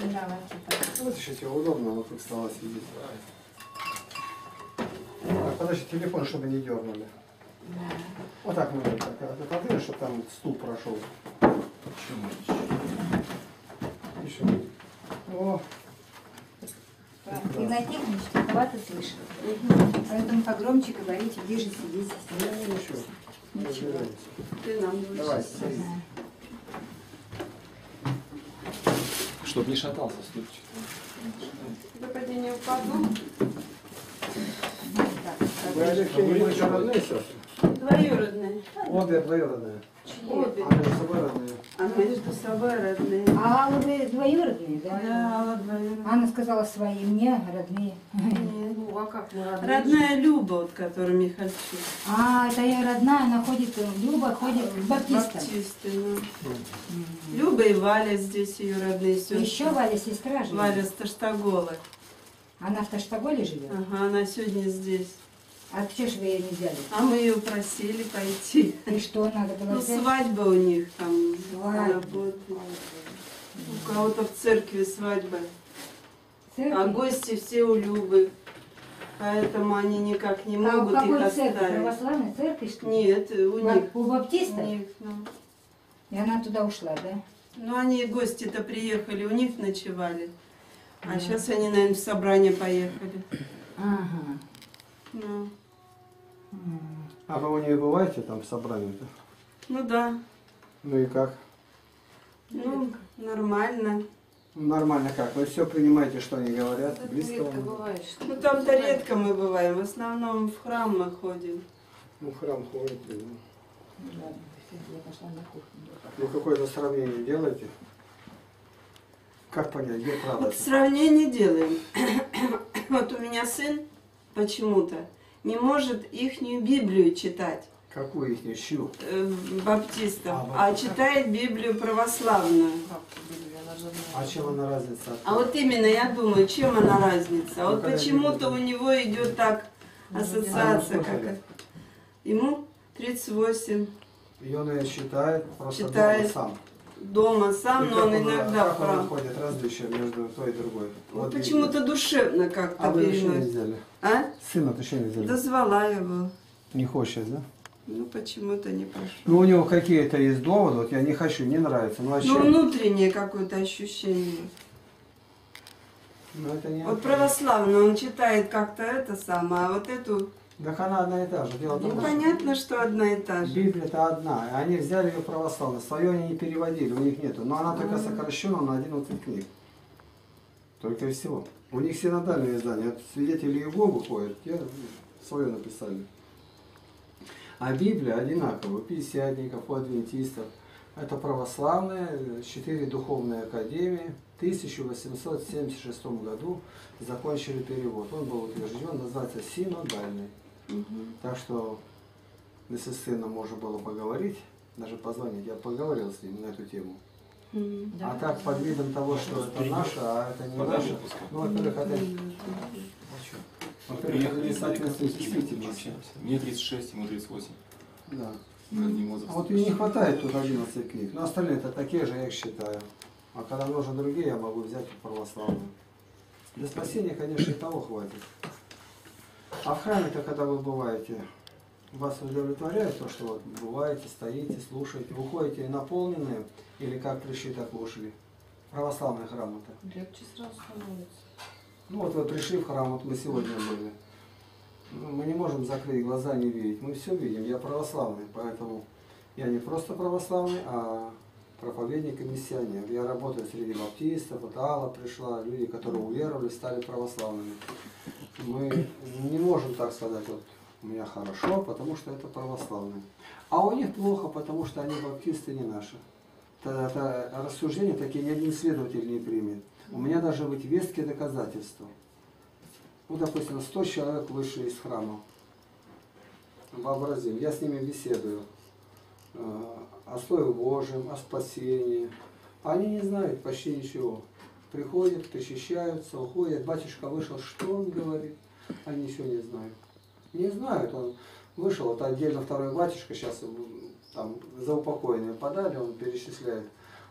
Давайте так. Вытащите его удобно, вокруг стола сидит. Так, подожди, телефон, чтобы не дернули. Да. Вот так мы так, отодвинем, чтобы там стул прошел. Еще. О, на тех мешковато слышно. Поэтому погромче говорите, ближе сидите. ну ничего. Ничего. Ты нам будешь. Давай, Да. Чтоб не шатался стульчик. Да поди не упаду. Вы, Алексей, будете родные сестры? Двоюродные. Обе двоюродные. Обе. А между собой родные. А между собой родные. А Алла вы двоюродные, да? Да, Алла двоюродная. Анна сказала свои, мне родные. Нет. Ну, а как мы родные? Родная Люба, вот, которая Михальчук. А, это я родная, она ходит, Люба ходит к баптистам. Баптисты, ну. Люба и Валя здесь ее родные сестры. Еще Валя сестра живет. Валя Сташтагола. Она в Таштаголе живет? Ага, она сегодня здесь. А что ж вы ее не взяли? А мы ее просили пойти. И что надо было Ну, взять? свадьба у них там. Свадьба. У кого-то в церкви свадьба. А Церковь? гости все у Любы. Поэтому они никак не А у могут их какой церкви? оставить. Православной церкви, что ли? Нет, у Ба- них. У баптистов? У них, ну. И она туда ушла, да? Ну, они гости-то приехали, у них ночевали. А Мгм. сейчас они, наверное, в собрание поехали. Ага. Ну. А вы у нее бываете там в собрании-то? ну да, Ну и как? ну, нормально. Нормально как? Вы все принимаете, что они говорят? Это Близко редко вам? бывает, что Ну, там-то редко мы бываем, в основном в храм мы ходим. Ну, в храм ходите. ну. Ну, ладно, всё, я пошла на кухню. Ну, какое-то сравнение делаете? Как понять, где правда? Вот сравнение делаем. Вот у меня сын почему-то не может ихнюю Библию читать. Какую их щу? э, баптистов, А, а читает Библию православную. А чем она разница? А вот именно я думаю, чем она разница? Вот Какая почему-то у него идет так ассоциация, А, как ему 38, И он ее читает просто Читает. дома сам. Дома сам, И но он иногда как в он храм. находит различия между той и другой? Вот видите. почему-то душевно как-то А вы еще не переносит. взяли? А? Сына-то еще не взяли? Дозвала его. Не хочет, да? Ну, почему-то не пошел. Ну, у него какие-то есть доводы, вот я не хочу, не нравится. Ну, а Ну, внутреннее какое-то ощущение. Ну, это не... Вот православно он читает как-то это самое, а вот эту... Так она одна и та же. Дело Ну, том, что понятно, что одна и та же. Библия-то одна, и они взяли ее православно, свое они не переводили, у них нету. Но она только сокращена на 11 книг. Только и всего. У них синодальное издание, от свидетелей Иеговы ходят, те свое написали. А Библия одинаковая, у пятидесятников, у адвентистов. Это православная, четыре духовные академии. В 1876 году закончили перевод. Он был утвержден, называется синодальный. Мгм. Так что, если с сыном можно было поговорить, даже позвонить, я поговорил с ним на эту тему. Мгм. А так, под видом того, что это наше, а это не наше, пускай. ну, во-первых, это, во-первых, это не соответствует действительности. общаемся. Мне 36, ему 38. Да. А вот и не хватает тут 11 книг, но остальные это такие же, я их считаю. А когда нужны другие, я могу взять православную. Для спасения, конечно, и того хватит. А в храме-то, когда вы бываете, вас удовлетворяет то, что вот бываете, стоите, слушаете, уходите наполненные, или как пришли, так ушли? Православный храм это. легче сразу становится. Ну вот вы пришли в храм, вот мы сегодня были. Ну, мы не можем закрыть глаза, не видеть. Мы все видим. Я православный, поэтому я не просто православный, а проповедник и миссионер. Я работаю среди баптистов, вот Алла пришла, люди, которые уверовали, стали православными. Мы не можем так сказать, вот у меня хорошо, потому что это православные. А у них плохо, потому что они баптисты не наши. Это, это рассуждения такие ни один следователь не примет. У меня даже быть веские доказательства. Ну, допустим, 100 человек вышли из храма. Вообразим, я с ними беседую э, о Слове Божьем, о спасении. Они не знают почти ничего. Приходят, причащаются, уходят. Батюшка вышел, что он говорит? Они ничего не знают. Не знают, он вышел, вот отдельно второй батюшка, сейчас там за упокоение подали, он перечисляет.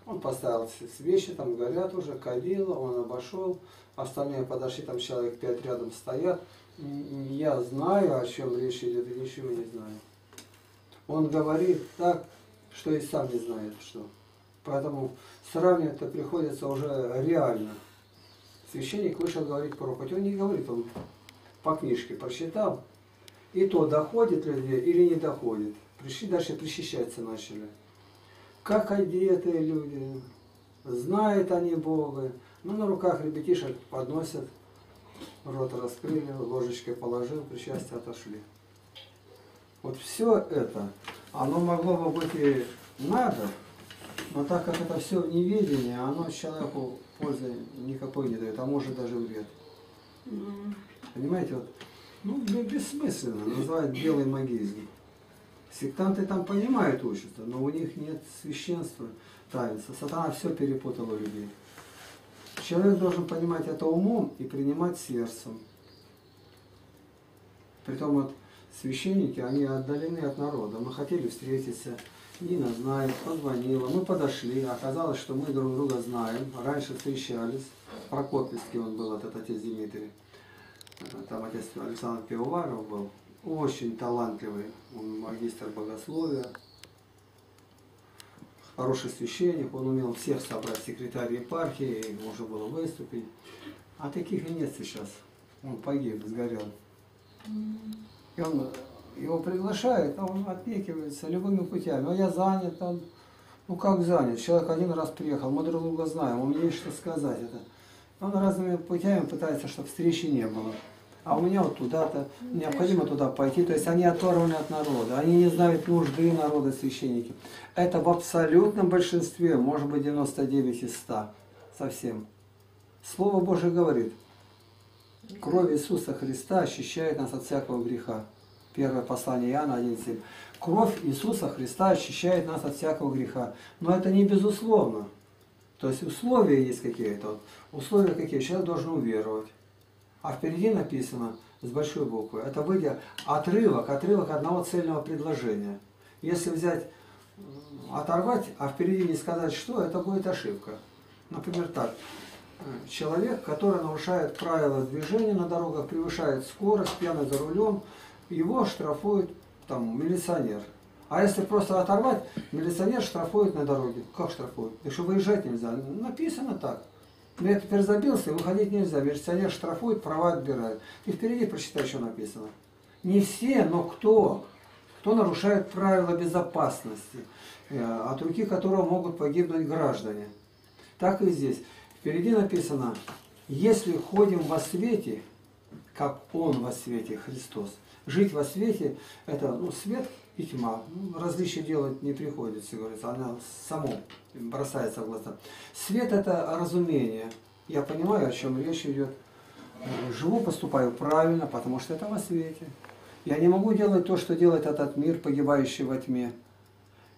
Он поставил с- вещи, там горят уже, кадила, он обошел, остальные подошли, там человек пять рядом стоят. Я знаю, о чем речь идет, и ничего не знаю. Он говорит так, что и сам не знает, что. Поэтому сравнивать-то приходится уже реально. Священник вышел говорить проповедь. Он не говорит, он по книжке прочитал. И то, доходит ли или не доходит. Пришли дальше причащаться начали. Как одетые люди, знают они Бога. Ну, на руках ребятишек подносят, рот раскрыли, ложечкой положил, причастие отошли. Вот все это, оно могло бы быть и надо, но так как это все в неведении, оно человеку пользы никакой не дает, а может даже вред. М. Понимаете, вот, ну, бе- бессмысленно, называют белый магизм. Сектанты там понимают учатся, но у них нет священства, таинства. Сатана все перепутал у людей. Человек должен понимать это умом и принимать сердцем. Притом вот священники, они отдалены от народа. Мы хотели встретиться, Нина знает, позвонила, мы подошли, оказалось, что мы друг друга знаем, раньше встречались, в Прокопьевске он был, этот отец Дмитрий, Э, там отец Александр Пивоваров был, очень талантливый, он магистр богословия, хороший священник, он умел всех собрать, секретарь епархии, можно было выступить. А таких и нет сейчас. Он погиб, сгорел. И он, э, его приглашают, а он отнекивается любыми путями. Но я занят, он, ну как занят? Человек один раз приехал, мы друг друга знаем, у меня есть что сказать. Это. Он разными путями пытается, чтобы встречи не было. А у меня вот туда-то, необходимо туда пойти. То есть они оторваны от народа, они не знают нужды народа священники. Это в абсолютном большинстве, может быть 99 из 100 совсем. Слово Божие говорит, Кровь Иисуса Христа очищает нас от всякого греха. Первое послание Иоанна 11. Кровь Иисуса Христа очищает нас от всякого греха. Но это не безусловно. То есть условия есть какие-то. Условия какие? Человек должен уверовать. А впереди написано с большой буквы. Это выйдя отрывок, отрывок одного цельного предложения. Если взять, оторвать, а впереди не сказать что, это будет ошибка. Например, так. Человек, который нарушает правила движения на дорогах, превышает скорость, пьяный за рулем, его штрафует там милиционер. А если просто оторвать, милиционер штрафует на дороге. Как штрафует? Что выезжать нельзя. Написано так. Но я теперь забился, выходить нельзя. Милиционер штрафует, права отбирает. И впереди прочитай, что написано. Не все, но кто? Кто нарушает правила безопасности, э, от руки которого могут погибнуть граждане. Так и здесь. Впереди написано, если ходим во свете, как Он во свете, Христос. Жить во свете – это ну, свет и тьма. Ну, различия делать не приходится, говорится, она само бросается в глаза. Свет – это разумение. Я понимаю, о чем речь идет. Живу, поступаю правильно, потому что это во свете. Я не могу делать то, что делает этот мир, погибающий во тьме.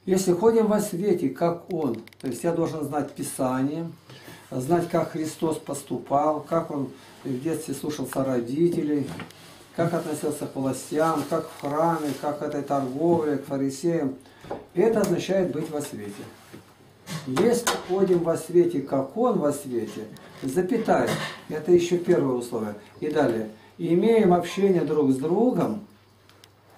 Если ходим во свете, как Он, то есть я должен знать Писание, знать, как Христос поступал, как Он в детстве слушался родителей, как относился к властям, как в храме, как к этой торговле, к фарисеям. Это означает быть во свете. Если ходим во свете, как Он во свете, запятая, это еще первое условие. И далее, имеем общение друг с другом,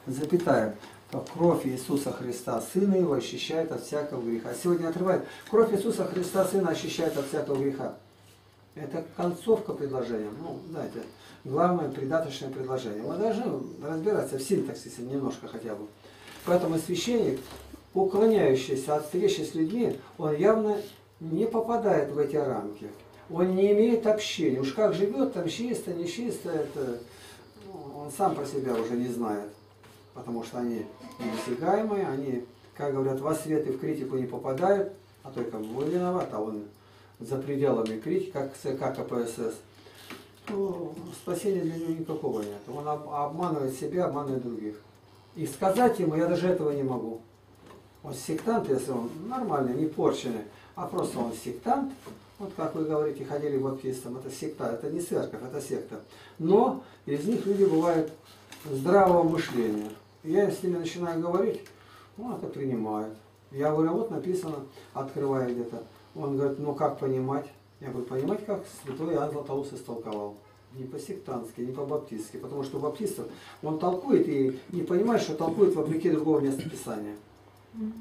запятая, то кровь Иисуса Христа, Сына Его, очищает от всякого греха. Сегодня отрывает, кровь Иисуса Христа, Сына, очищает от всякого греха. Это концовка предложения. Ну, знаете, главное придаточное предложение. Мы должны разбираться в синтаксисе немножко хотя бы. Поэтому священник, уклоняющийся от встречи с людьми, он явно не попадает в эти рамки. Он не имеет общения. Уж как живет, там чисто, не чисто, это ну, он сам про себя уже не знает. Потому что они недосягаемые, они, как говорят, во свет и в критику не попадают, а только вы виноват, а он за пределами критики, как ЦК КПСС. То спасения для него никакого нет. Он об- обманывает себя, обманывает других. И сказать ему я даже этого не могу. Он сектант, если он нормальный, не порченный, а просто он сектант, вот как вы говорите, ходили к баптистам, это секта, это не церковь, это секта. Но из них люди бывают здравого мышления. Я с ними начинаю говорить, ну, это принимают. Я говорю, вот написано, открывая где-то, Он говорит, ну как понимать? Я говорю, понимать, как святой Иоанн Златоуст истолковал. Не по-сектантски, не по-баптистски. Потому что баптистов он толкует и не понимает, что толкует вопреки другого места Писания.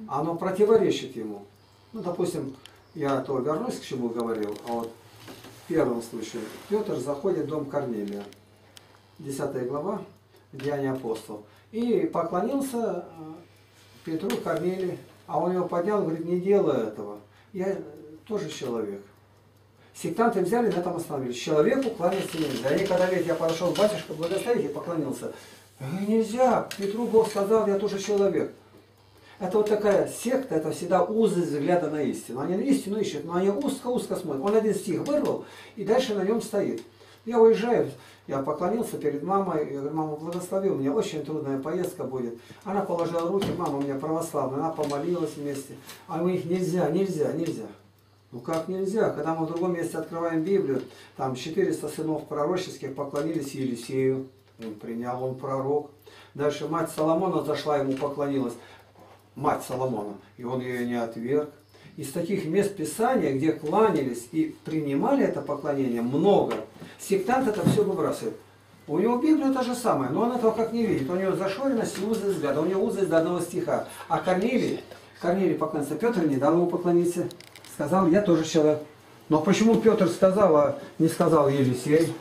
Оно противоречит ему. Ну, допустим, я то вернусь, к чему говорил, а вот в первом случае Петр заходит в дом Корнелия. 10 глава, Деяния апостол. И поклонился э, Петру Корнелию, а он его поднял говорит, не делай этого. Я тоже человек. Сектанты взяли, на этом остановились. Человеку кланяться нельзя. Они когда видят, я подошел, батюшка, благословить, и поклонился. «Э, Нельзя, Петру Бог сказал, я тоже человек. Это вот такая секта, это всегда узы взгляда на истину. Они на истину ищут, но они узко-узко смотрят. Он один стих вырвал, и дальше на нем стоит. Я уезжаю, я поклонился перед мамой, я говорю, мама, благослови, у меня очень трудная поездка будет. Она положила руки, мама у меня православная, она помолилась вместе. А у них нельзя, нельзя, нельзя. Ну как нельзя? Когда мы в другом месте открываем Библию, там 400 сынов пророческих поклонились Елисею, он принял, он пророк. Дальше мать Соломона зашла, ему поклонилась, мать Соломона, и он ее не отверг. Из таких мест Писания, где кланялись и принимали это поклонение, много. Сектант это все выбрасывает. У него Библия то же самое, но он этого как не видит. У него зашоренность и узы взгляда, у него узы до одного стиха. А Корнилий, Корнилий поклонился, Петр не дал ему поклониться. Сказал, я тоже человек. Но почему Петр сказал, а не сказал Елисей?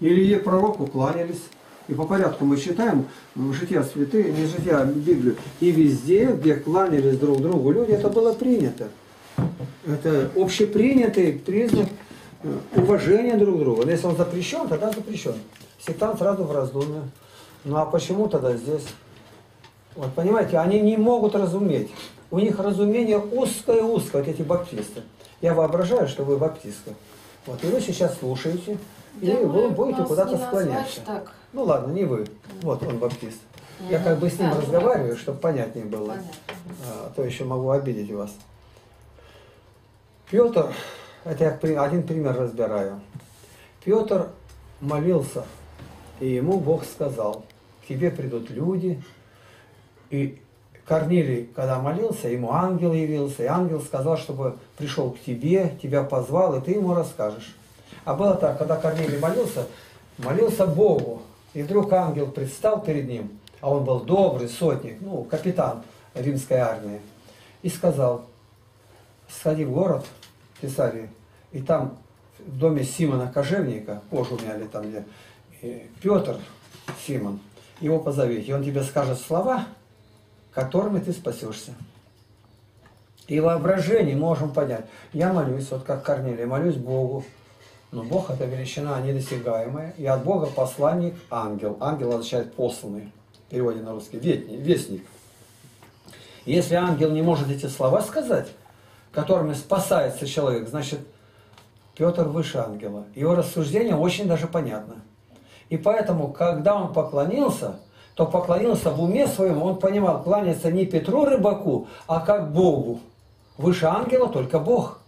Или пророку кланялись? И по порядку мы читаем жития святые, не жития, а Библию. И везде, где кланялись друг другу люди, это было принято. Это общепринятый признак э, уважения друг к другу. Но если он запрещен, тогда запрещен. Сектант сразу в раздумье. Ну а почему тогда здесь? Вот понимаете, они не могут разуметь. У них разумение узкое-узкое, вот эти баптисты. Я воображаю, что вы баптистка. Вот, и вы сейчас слушаете, и Да вы мы будете куда-то склоняться. так. Ну ладно, не вы. Вот он баптист. Я как бы с ним Да, разговариваю, чтобы понятнее было. Понятно. А, то еще могу обидеть вас. Петр, это я один пример разбираю. Петр молился, и ему Бог сказал, к тебе придут люди. И Корнилий, когда молился, ему ангел явился, и ангел сказал, чтобы пришел к тебе, тебя позвал, и ты ему расскажешь. А было так, когда Корнилий молился, молился Богу, и вдруг ангел предстал перед ним, а он был добрый сотник, ну, капитан римской армии, и сказал, сходи в город Кесарии, и там в доме Симона Кожевника, кожу мяли там где, Петр Симон, его позови, и он тебе скажет слова, которыми ты спасешься. И воображение можем понять. Я молюсь, вот как Корнилий, молюсь Богу. Но Бог это величина недосягаемая. И от Бога посланник ангел. Ангел означает посланный. В переводе на русский. Ветник, вестник. Если ангел не может эти слова сказать, которыми спасается человек, значит, Петр выше ангела. Его рассуждение очень даже понятно. И поэтому, когда он поклонился, то поклонился в уме своем, он понимал, кланяться не Петру рыбаку, а как Богу. Выше ангела только Бог.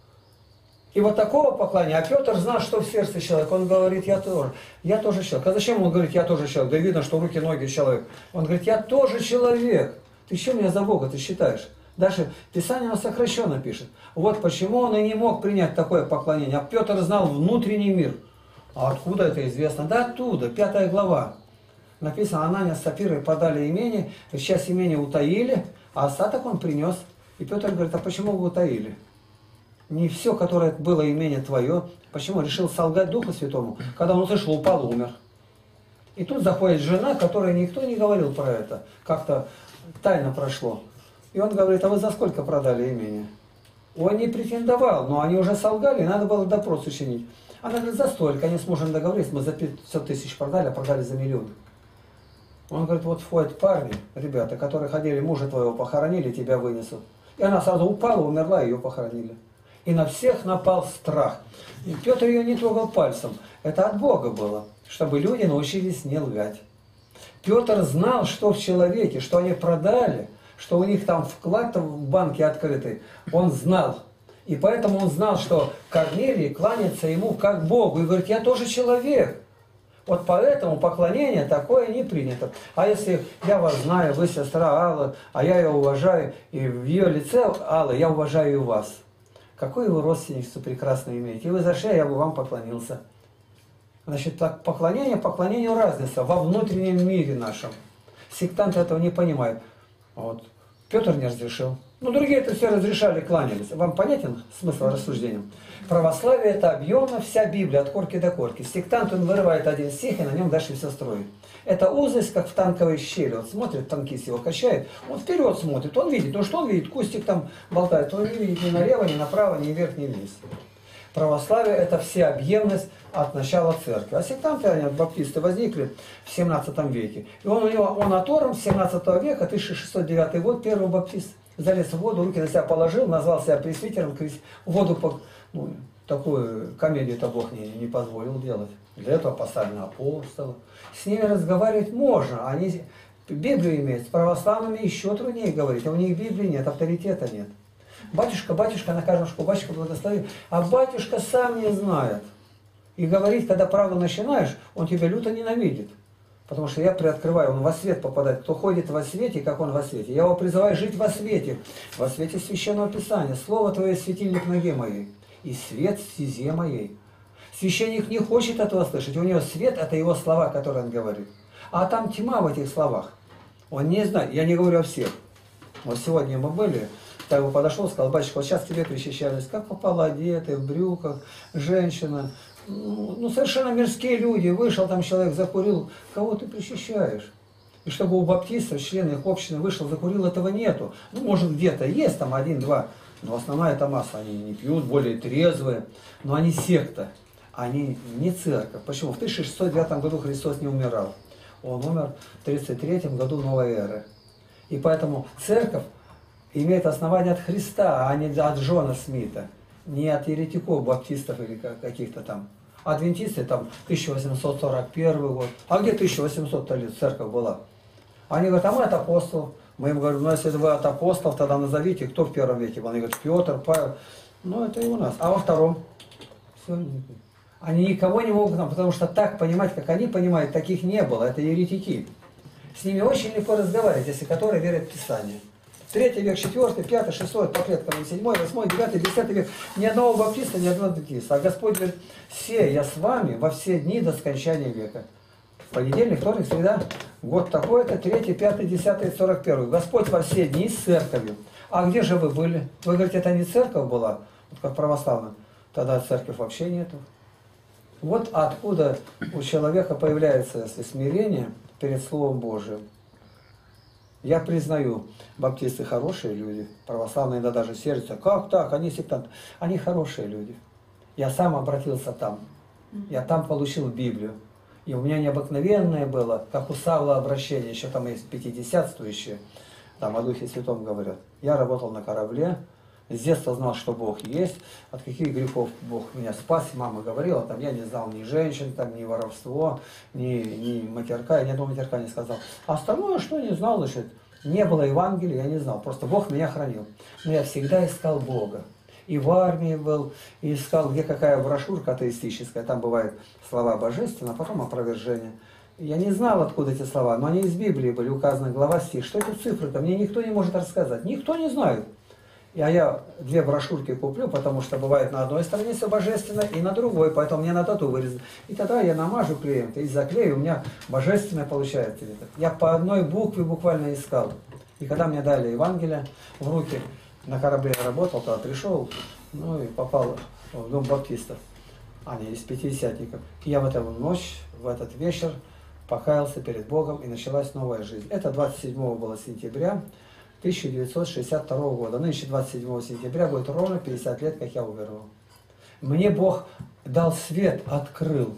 И вот такого поклонения, а Петр знал, что в сердце человек. Он говорит, я тоже, я тоже человек. А зачем он говорит, я тоже человек? Да видно, что руки, ноги человек. Он говорит, я тоже человек. Ты что меня за Бога ты считаешь? Даже Писание оно сокращенно пишет. Вот почему он и не мог принять такое поклонение. А Петр знал внутренний мир. А откуда это известно? Да оттуда, пятая глава. Написано, Ананя с Сапирой подали имение, сейчас имение утаили, а остаток он принес. И Петр говорит, а почему вы утаили? Не все, которое было имение твое. Почему? Решил солгать Духу Святому. Когда он услышал, упал умер. И тут заходит жена, которой никто не говорил про это. Как-то тайно прошло. И он говорит, а вы за сколько продали имение? Он не претендовал, но они уже солгали, надо было допрос учинить. Она говорит, за столько, они с мужем договорились, мы за 500 тысяч продали, а продали за миллион. Он говорит, вот входят парни, ребята, которые ходили, мужа твоего похоронили, тебя вынесут. И она сразу упала, умерла, ее похоронили. И на всех напал страх. И Петр ее не трогал пальцем. Это от Бога было, чтобы люди научились не лгать. Петр знал, что в человеке, что они продали, что у них там вклад в банке открытый. Он знал. И поэтому он знал, что Корнелий кланяется ему как Богу. И говорит, я тоже человек. Вот поэтому поклонение такое не принято. А если я вас знаю, вы сестра Алла, а я ее уважаю, и в ее лице, Алла, я уважаю вас. Какую вы родственницу прекрасно имеете. И вы зашли, я бы вам поклонился. Значит, так, поклонение поклонению разница во внутреннем мире нашем. Сектанты этого не понимают. Вот. Петр не разрешил. Ну, другие это все разрешали, кланялись. Вам понятен смысл рассуждения? Православие – это объемно вся Библия, от корки до корки. Сектант, он вырывает один стих и на нем дальше все строит. Это узость, как в танковой щели. Вот смотрит, танкист его качает, он вперед смотрит, он видит. Ну, что он видит? Кустик там болтает. Он не видит ни налево, ни направо, ни вверх, ни вниз. Православие – это всеобъемность от начала церкви. А сектанты, они, баптисты, возникли в 17 веке. И он у него, он отором с 17 века, 1609 год, первый баптист. Залез в воду, руки на себя положил, назвал себя пресвитером, воду, по, ну, такую комедию-то Бог не, не позволил делать. Для этого поставлены апостолы. С ними разговаривать можно. Они Библию имеют. С православными еще труднее говорить. А у них Библии нет, авторитета нет. Батюшка, батюшка на каждом школу, батюшка благослови. А батюшка сам не знает. И говорит, когда правду начинаешь, он тебя люто ненавидит. Потому что я приоткрываю, он во свет попадает. Кто ходит во свете, как он во свете. Я его призываю жить во свете. Во свете Священного Писания. Слово Твое светильник ноге моей. И свет в стезе моей. Священник не хочет этого слышать. У него свет – это его слова, которые он говорит. А там тьма в этих словах. Он не знает. Я не говорю о всех. Вот сегодня мы были, я его подошел, сказал, батюшка, вот сейчас тебе причащались, как попало одетый, в брюках, женщина, ну, совершенно мирские люди, вышел там человек, закурил, кого ты причащаешь? И чтобы у баптистов, члены их общины вышел, закурил, этого нету. Ну, может, где-то есть там один-два, но основная это масса, они не пьют, более трезвые, но они секта, они не церковь. Почему? В 1609 году Христос не умирал. Он умер в 33 году новой эры. И поэтому церковь имеет основание от Христа, а не от Джона Смита. Не от еретиков, баптистов или каких-то там. Адвентисты там 1841 год. А где 1800 лет церковь была? Они говорят, а мы от апостолов. Мы им говорим, ну если вы от апостолов, тогда назовите, кто в первом веке был. Они говорят, Петр, Павел. Ну это и у нас. А во втором? Все. Они никого не могут, потому что так понимать, как они понимают, таких не было. Это еретики. С ними очень легко разговаривать, если которые верят в Писание. Третий век, четвертый, пятый, шестой, по клеткам, седьмой, восьмой, девятый, десятый век. Ни одного баптиста, ни одного адвентиста. А Господь говорит, все, я с вами во все дни до скончания века. Понедельник, вторник, среда, год такой-то, третий, пятый, десятый, сорок первый. Господь во все дни с церковью. А где же вы были? Вы говорите, это не церковь была, вот как православная. Тогда церковь вообще нету. Вот откуда у человека появляется смирение перед Словом Божиим. Я признаю, баптисты хорошие люди, православные иногда даже сердце. Как так? Они сектанты. Они хорошие люди. Я сам обратился там. Я там получил Библию. И у меня необыкновенное было, как у Савла обращение, еще там есть пятидесятствующие, там о Духе Святом говорят. Я работал на корабле, с детства знал, что Бог есть, от каких грехов Бог меня спас. Мама говорила, там я не знал ни женщин, там, ни воровство, ни, ни матерка, я ни одного матерка не сказал. А остальное, что не знал, значит, не было Евангелия, я не знал. Просто Бог меня хранил. Но я всегда искал Бога. И в армии был, и искал, где какая брошюрка атеистическая, там бывают слова божественные, а потом опровержение. Я не знал, откуда эти слова, но они из Библии были указаны, глава стих. Что это цифры-то? Мне никто не может рассказать. Никто не знает. А я две брошюрки куплю, потому что бывает на одной стороне все божественно, и на другой, поэтому мне на тату вырезать. И тогда я намажу клеем, и заклею, у меня божественное получается. Я по одной букве буквально искал. И когда мне дали Евангелие в руки, на корабле я работал, тогда пришел, ну и попал в дом баптистов. Они из пятидесятников. И я в эту ночь, в этот вечер покаялся перед Богом, и началась новая жизнь. Это 27 было сентября 1962 года. Нынче 27 сентября будет ровно 50 лет, как я уверовал. Мне Бог дал свет, открыл.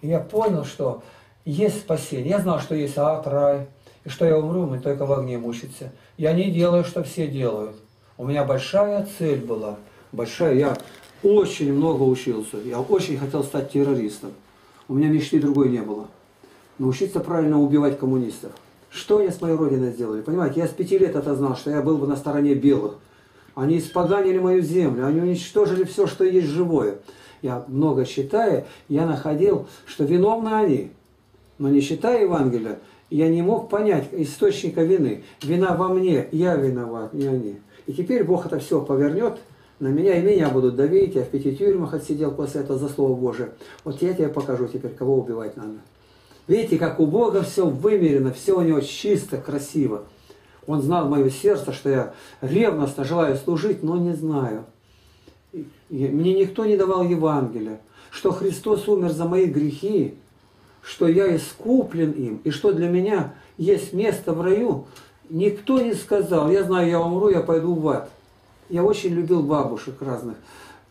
И я понял, что есть спасение. Я знал, что есть ад, рай, и что я умру, мне только в огне мучиться. Я не делаю, что все делают. У меня большая цель была. Большая. Я очень много учился. Я очень хотел стать террористом. У меня мечты другой не было. Научиться правильно убивать коммунистов. Что они с моей родиной сделали? Понимаете, я с пяти лет это знал, что я был бы на стороне белых. Они испоганили мою землю, они уничтожили все, что есть живое. Я много читая, я находил, что виновны они. Но не читая Евангелия, я не мог понять источника вины. Вина во мне, я виноват, не они. И теперь Бог это все повернет на меня и меня будут давить, я в пяти тюрьмах отсидел после этого за Слово Божие. Вот я тебе покажу теперь, кого убивать надо. Видите, как у Бога все вымерено, все у него чисто, красиво. Он знал мое сердце, что я ревностно желаю служить, но не знаю. Мне никто не давал Евангелия, что Христос умер за мои грехи, что я искуплен им, и что для меня есть место в раю, никто не сказал. Я знаю, я умру, я пойду в ад. Я очень любил бабушек разных,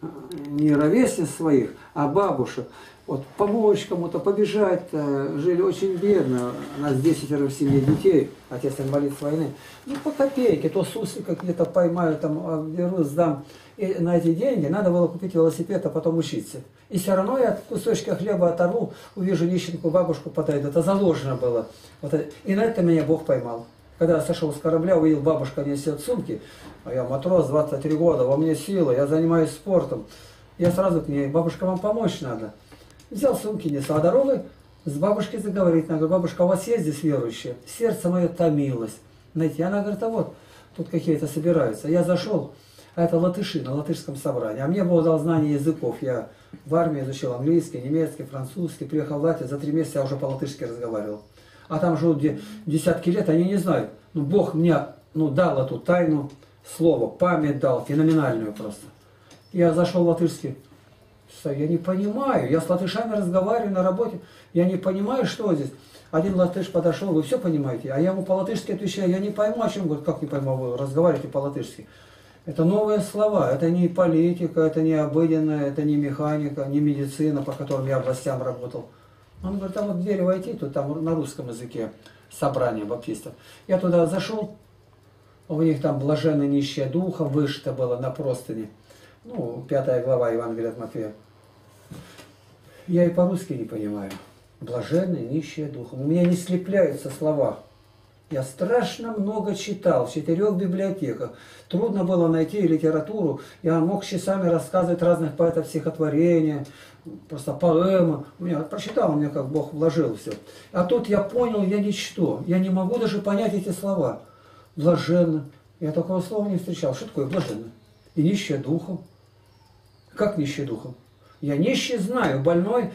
э, не ровесниц своих, а бабушек. Вот помочь кому-то, побежать, э, жили очень бедно. У нас 10 в семье детей, отец инвалид с войны. Ну, по копейке, то суслика где-то поймаю, там, а, беру, сдам. И на эти деньги надо было купить велосипед, а потом учиться. И все равно я от кусочка хлеба оторву, увижу нищенку, бабушку подойду. Это заложено было. Вот это. И на это меня Бог поймал. Когда я сошел с корабля, увидел, бабушка несет сумки, а я матрос, 23 года, во мне сила, я занимаюсь спортом. Я сразу к ней, бабушка, вам помочь надо. Взял сумки, несу, а дорогой с бабушкой заговорить. Она говорит, бабушка, у вас есть здесь верующие? Сердце мое томилось. Знаете, она говорит, а вот, тут какие-то собираются. Я зашел, а это латыши на латышском собрании. А мне Бог дал знание языков. Я в армии изучил английский, немецкий, французский. Приехал в Латвию, за три месяца я уже по-латышски разговаривал. А там живут де- десятки лет, они не знают. Ну, Бог мне ну, дал эту тайну, слово, память дал, феноменальную просто. Я зашел в латышский. Стою, Я не понимаю, я с латышами разговариваю на работе, я не понимаю, что здесь. Один латыш подошел, вы все понимаете, а я ему по-латышски отвечаю, я не пойму, о чем, говорит, как не пойму, вы разговариваете по-латышски. Это новые слова, это не политика, это не обыденная, это не механика, не медицина, по которым я властям работал. Он говорит, там вот двери войти, тут там на русском языке собрание баптистов. Я туда зашел, у них там блаженное нищее духа, вышито было на простыне. Ну, пятая глава Евангелия от Матфея. Я и по-русски не понимаю. Блаженные, нищие духом. У меня не слепляются слова. Я страшно много читал в четырех библиотеках. Трудно было найти литературу. Я мог часами рассказывать разных поэтов стихотворения, просто поэмы. У меня прочитал, меня как Бог вложил все. А тут я понял, я ничто. Я не могу даже понять эти слова. Блаженно. Я такого слова не встречал. Что такое блаженно? И нищие духом. Как нищий духом? Я нищий знаю, больной,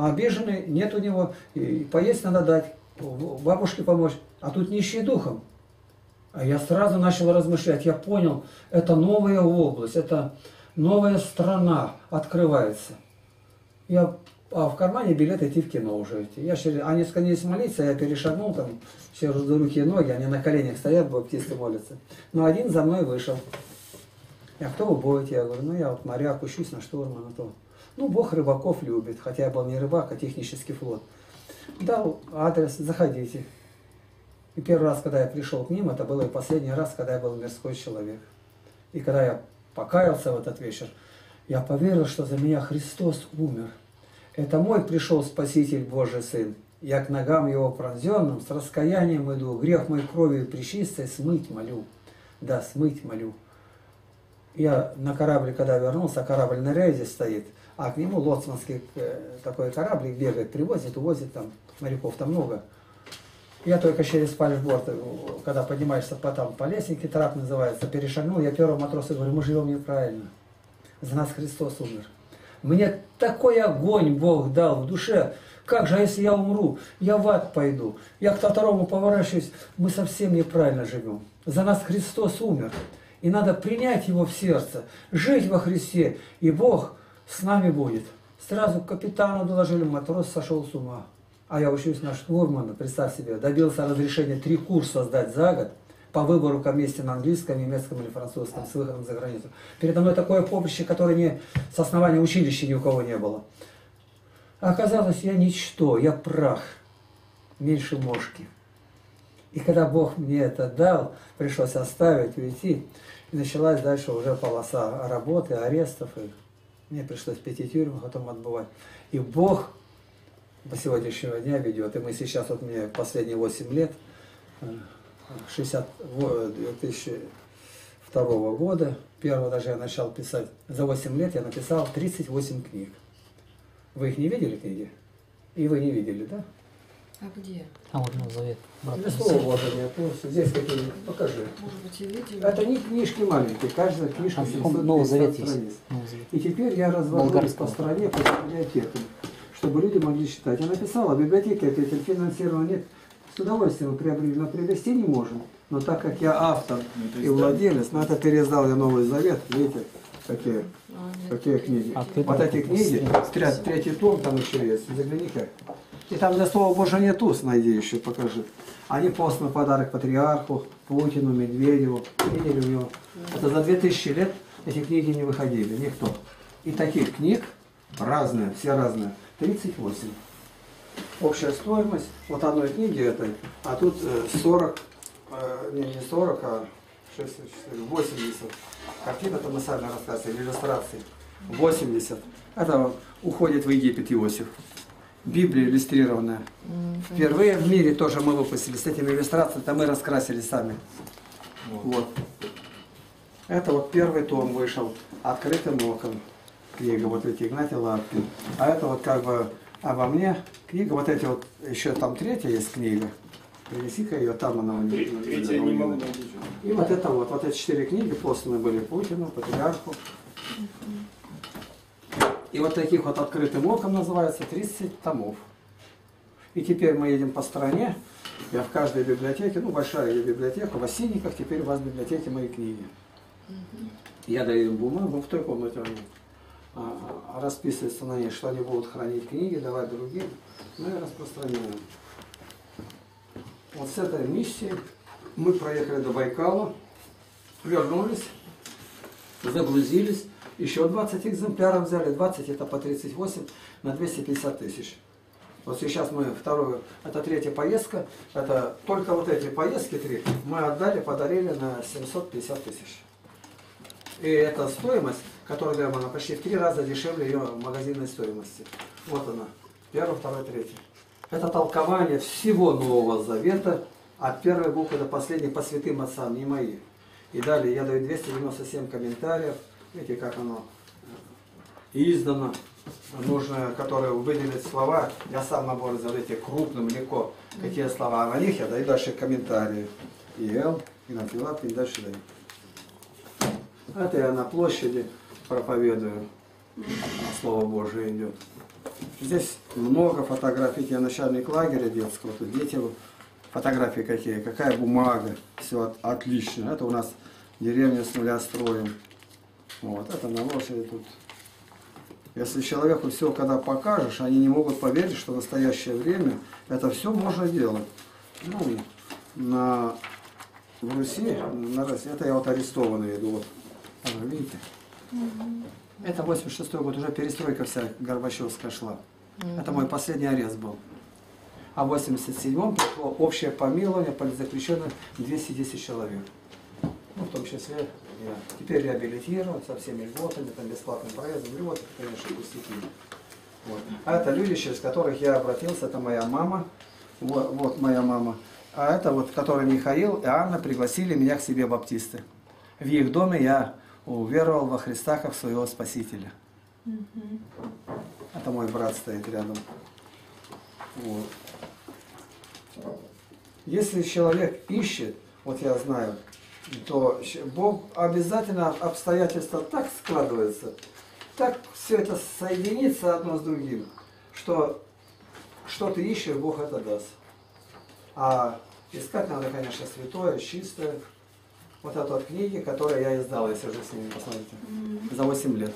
обиженный, нет у него, и поесть надо дать, бабушке помочь, а тут нищий духом. А я сразу начал размышлять, я понял, это новая область, это новая страна открывается. Я а в кармане билет идти в кино уже. Я через, они склонились молиться, я перешагнул там, все руки и ноги, они на коленях стоят, баптисты молятся. Но один за мной вышел. Я, кто вы будете? Я говорю, ну я вот моряк, учусь на штурмана. То. Ну, Бог рыбаков любит, хотя я был не рыбак, а технический флот. Дал адрес, заходите. И первый раз, когда я пришел к ним, это было и последний раз, когда я был мирской человек. И когда я покаялся в этот вечер, я поверил, что за меня Христос умер. Это мой пришел Спаситель Божий Сын. Я к ногам Его пронзенным, с раскаянием иду, грех мой кровью причистой смыть молю. Да, смыть молю. Я на корабле, когда вернулся, корабль на рейде стоит, а к нему лоцманский э, такой кораблик бегает, привозит, увозит там моряков, там много. Я только через пальшборд, э, когда поднимаешься по, там, по лестнике, трап называется, перешагнул, я первому матросу говорю, мы живем неправильно. За нас Христос умер. Мне такой огонь Бог дал в душе. Как же, а если я умру, я в ад пойду. Я к второму поворачиваюсь, мы совсем неправильно живем. За нас Христос умер. И надо принять его в сердце, жить во Христе, и Бог с нами будет. Сразу капитану доложили, матрос сошел с ума. А я учусь на штурмана, представь себе, добился разрешения три курса сдать за год по выбору ко месте на английском, немецком или французском с выходом за границу. Передо мной такое поприще, которое не с основания училища ни у кого не было. Оказалось, я ничто, я прах, меньше мошки. И когда Бог мне это дал, пришлось оставить, уйти, и началась дальше уже полоса работы, арестов, и мне пришлось пяти тюрьмах потом отбывать. И Бог по сегодняшнего дня ведет. И мы сейчас, вот мне последние 8 лет, э, 60, во- 2002 года, первого даже я начал писать, за 8 лет я написал 38 книг. Вы их не видели, книги? И вы не видели, да? А где? А вот Новый Завет. Брат, Для слова вложения. Ну, здесь какие-нибудь, покажи. Может быть, и видели? Это не книжки маленькие, каждая книжка А, 750 Новый Завет есть. страниц. Новый Завет. И теперь я развожу их по стране, по библиотекам, чтобы люди могли читать. Я написала, библиотеки ответили, финансирования нет. С удовольствием приобрели, но приобрести не можем. Но так как я автор Ну, и владелец, но это переиздал я Новый Завет, видите, какие, А, какие книги. А вот эти книги, третий том там еще есть, загляни-ка. И там для слова Божия нет уст, найди еще, покажи. Они постный подарок патриарху, Путину, Медведеву. Видели у него? Это за 2000 лет эти книги не выходили, никто. И таких книг разные, все разные, 38. Общая стоимость вот одной книги этой, а тут э, 40, э, не, не 40, а 6, 4, 80. Картина это мы сами рассказывали, иллюстрации. 80. Это уходит в Египет Иосиф. Библия иллюстрированная. Впервые в мире тоже мы выпустили с этими иллюстрациями, это мы раскрасили сами. Вот. Это вот первый том вышел «Открытым оком». Книга вот эти Игнатий Лапкин. А это вот как бы обо мне книга, вот эти вот, еще там третья есть книга. Принеси-ка ее, там она у меня. Треть- Третья не могу найти. И вот это вот, вот эти четыре книги посланы были Путину, Патриарху. И вот таких вот открытым оком называется 30 томов. И теперь мы едем по стране. Я в каждой библиотеке, ну большая ее библиотека, в Осинниках теперь у вас в библиотеке мои книги. Я даю им бумагу, в той комнате они а, а, расписываются на ней, что они будут хранить книги, давать другим, ну и распространяем. Вот с этой миссией мы проехали до Байкала, вернулись, загрузились, еще 20 экземпляров взяли, 20 это по 38 на 250 тысяч. Вот сейчас мы вторую, это третья поездка, это только вот эти поездки три мы отдали, подарили на 750 тысяч. И эта стоимость, которую даем, она почти в три раза дешевле ее магазинной стоимости. Вот она, первый, второй, третий. Это толкование всего Нового Завета, от первой буквы до последней по святым отцам, не мои. И далее я даю 297 комментариев, видите, как оно э, издано, нужно, которые выделить слова, я сам набор эти крупным, легко, какие слова, а на них я даю дальше комментарии. И Л, и на Филат, и дальше даю. Это я на площади проповедую, Слово Божие идет. Здесь много фотографий. Я начальник лагеря детского, тут дети, фотографии какие, какая бумага, все отлично. Это у нас деревня с нуля строим. Вот, это на лошади тут. Если человеку все, когда покажешь, они не могут поверить, что в настоящее время это все можно делать. Ну, на, в Руси, на Руси, это я вот арестованный иду, вот, А, видите? Это 86 год, уже перестройка вся Горбачевская шла. Это мой последний арест был. А в 87-м пришло общее помилование политзаключенных 210 человек. Ну, в том числе теперь реабилитирован со всеми льготами, там бесплатным проездом, льготы, конечно, пустяки. Вот. А это люди, через которых я обратился, это моя мама, вот, вот моя мама. А это вот, который Михаил и Анна пригласили меня к себе баптисты. В их доме я уверовал во Христа как своего Спасителя. Это мой брат стоит рядом. Вот. Если человек ищет, вот я знаю, то Бог обязательно обстоятельства так складываются, так все это соединится одно с другим, что что ты ищешь, Бог это даст. А искать надо, конечно, святое, чистое. Вот это вот книги, которые я издал, если уже с ними посмотрите, за 8 лет.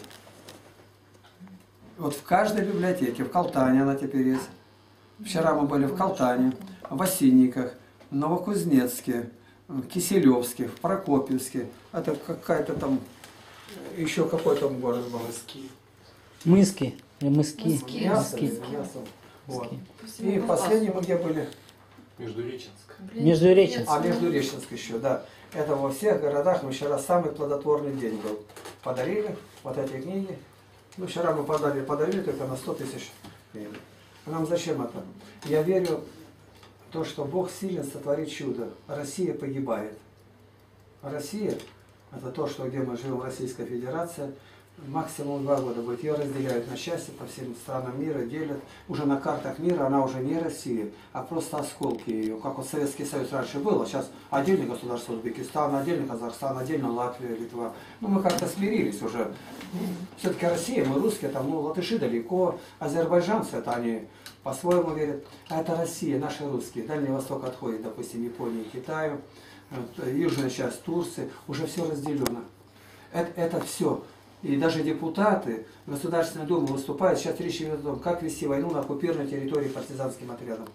Вот в каждой библиотеке, в Калтане она теперь есть. Вчера мы были в Калтане, в Осинниках, в Новокузнецке, в Киселевске, в Прокопьевске. Это какая-то там, еще какой там город был. Мыски. Э, Мыски. Мясо, Мыски. мясо. Вот. И последний мы где были? Междуреченск. Междуреченск. А Междуреченск еще, да. Это во всех городах, мы вчера самый плодотворный день был. Подарили вот эти книги. Ну, вчера мы подарили, подарили только на 100 тысяч книг. А нам зачем это? Я верю то, что Бог силен сотворить чудо. Россия погибает. А Россия, это то, что где мы живем, Российская Федерация, максимум два года будет. Ее разделяют на части по всем странам мира, делят. Уже на картах мира она уже не Россия, а просто осколки ее. Как вот Советский Союз раньше было, сейчас отдельное государство Узбекистан, отдельно Казахстан, отдельно Латвия, Литва. Ну, мы как-то смирились уже. Все-таки Россия, мы русские, там, ну, латыши далеко, азербайджанцы, это они по-своему верят. А это Россия, наши русские. Дальний Восток отходит, допустим, Японии, Китаю, вот, южная часть Турции, уже все разделено. Это, это все. И даже депутаты Государственной Думы выступают. Сейчас речь идет о том, как вести войну на оккупированной территории партизанским отрядом.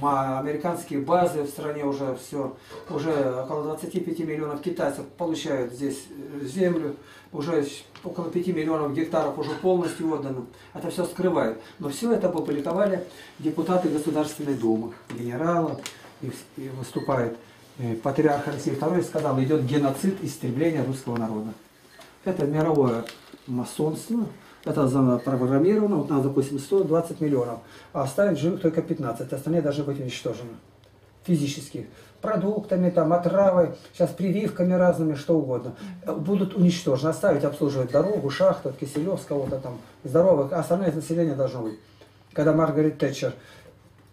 Американские базы в стране уже все, уже около 25 миллионов китайцев получают здесь э, землю, уже около 5 миллионов гектаров уже полностью отдано. Это все скрывают. Но все это опубликовали депутаты Государственной Думы, генералы, и, выступает э, патриарх России II сказал, идет геноцид истребления русского народа. Это мировое масонство, это запрограммировано, вот нам, допустим, 120 миллионов, а оставить живых только 15, остальные должны быть уничтожены физически. Продуктами, там, отравой, сейчас прививками разными, что угодно. Будут уничтожены, оставить обслуживать дорогу, шахту, Киселев, кого-то там, здоровых, а остальное население должно быть. Когда Маргарет Тэтчер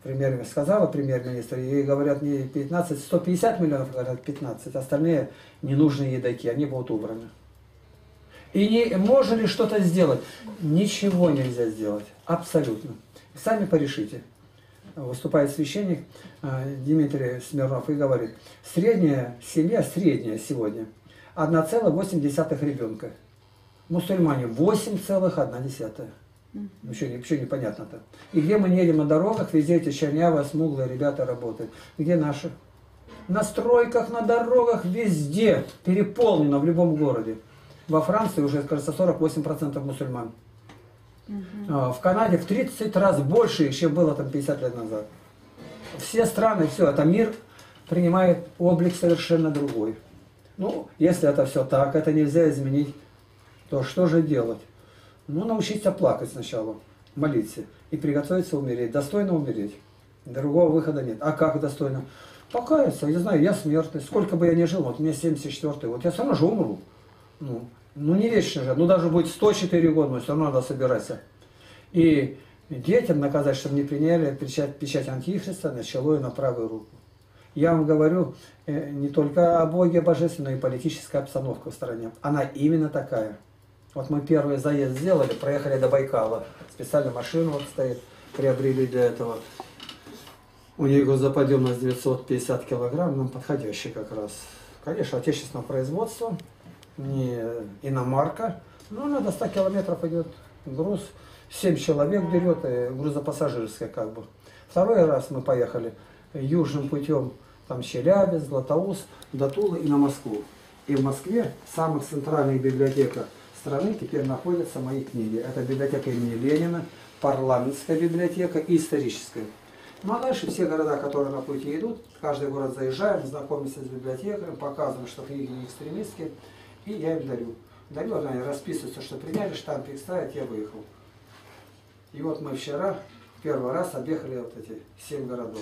премьер сказала премьер-министр, ей говорят не 15, 150 миллионов, говорят 15, остальные ненужные едоки, они будут убраны. И не можно ли что-то сделать? Ничего нельзя сделать. Абсолютно. Сами порешите. Выступает священник э, Дмитрий Смирнов и говорит, средняя семья, средняя сегодня, 1,8 ребенка. Мусульмане 8,1. Ну, что, не- что непонятно-то? И где мы не едем на дорогах, везде эти чернявые, смуглые ребята работают. Где наши? На стройках, на дорогах, везде переполнено в любом городе. Во Франции уже, кажется, 48% мусульман. А, В Канаде в 30 раз больше, чем было там 50 лет назад. Все страны, все, это мир принимает облик совершенно другой. Ну, если это все так, это нельзя изменить, то что же делать? Ну, научиться плакать сначала, молиться и приготовиться умереть, достойно умереть. Другого выхода нет. А как достойно? Покаяться, я знаю, я смертный, сколько бы я ни жил, вот мне 74-й, вот я все же умру. Ну, ну не вечно же, ну даже будет 104 года, но все равно надо собираться. И детям наказать, чтобы не приняли печать, печать Антихриста на чело и на правую руку. Я вам говорю э, не только о Боге Божественном, но и политическая обстановка в стране. Она именно такая. Вот мы первый заезд сделали, проехали до Байкала. Специально машину вот стоит, приобрели для этого. У нее грузоподъемность 950 килограмм, нам подходящий как раз. Конечно, отечественного производства, не иномарка. Ну, она до 100 километров идет груз. 7 человек берет, и грузопассажирская как бы. Второй раз мы поехали южным путем, там Челябинск, Златоуст, до Тулы и на Москву. И в Москве, в самых центральных библиотеках страны теперь находятся мои книги. Это библиотека имени Ленина, парламентская библиотека и историческая. Ну а дальше все города, которые на пути идут, каждый город заезжаем, знакомимся с библиотекарем, показываем, что книги не экстремистские, и я им дарю. Дарю, они расписываются, что приняли, штампик ставят, я выехал. И вот мы вчера первый раз объехали вот эти семь городов.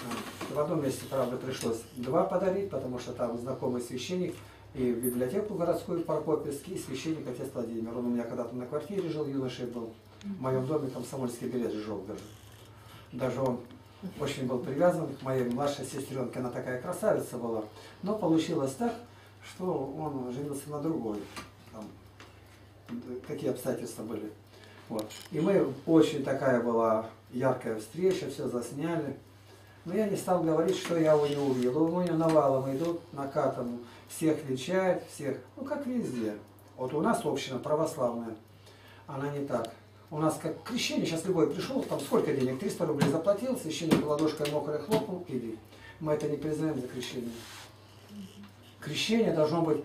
А, В одном месте, правда, пришлось два подарить, потому что там знакомый священник и в библиотеку городскую в Прокопьевске, и священник отец Владимир. Он у меня когда-то на квартире жил, юношей был. В моем доме комсомольский билет сжег даже. Даже он очень был привязан к моей младшей сестренке. Она такая красавица была. Но получилось так, что он женился на другой. Там, такие обстоятельства были. Вот. И мы, очень такая была яркая встреча, все засняли. Но я не стал говорить, что я у него увидел. У него навалом идут, накатом, всех венчают, всех, ну как везде. Вот у нас община православная, она не так. У нас как крещение, сейчас любой пришел, там сколько денег, 300 рублей заплатил, священник ладошкой мокрой хлопнул, иди. Мы это не признаем за крещение. Крещение должно быть,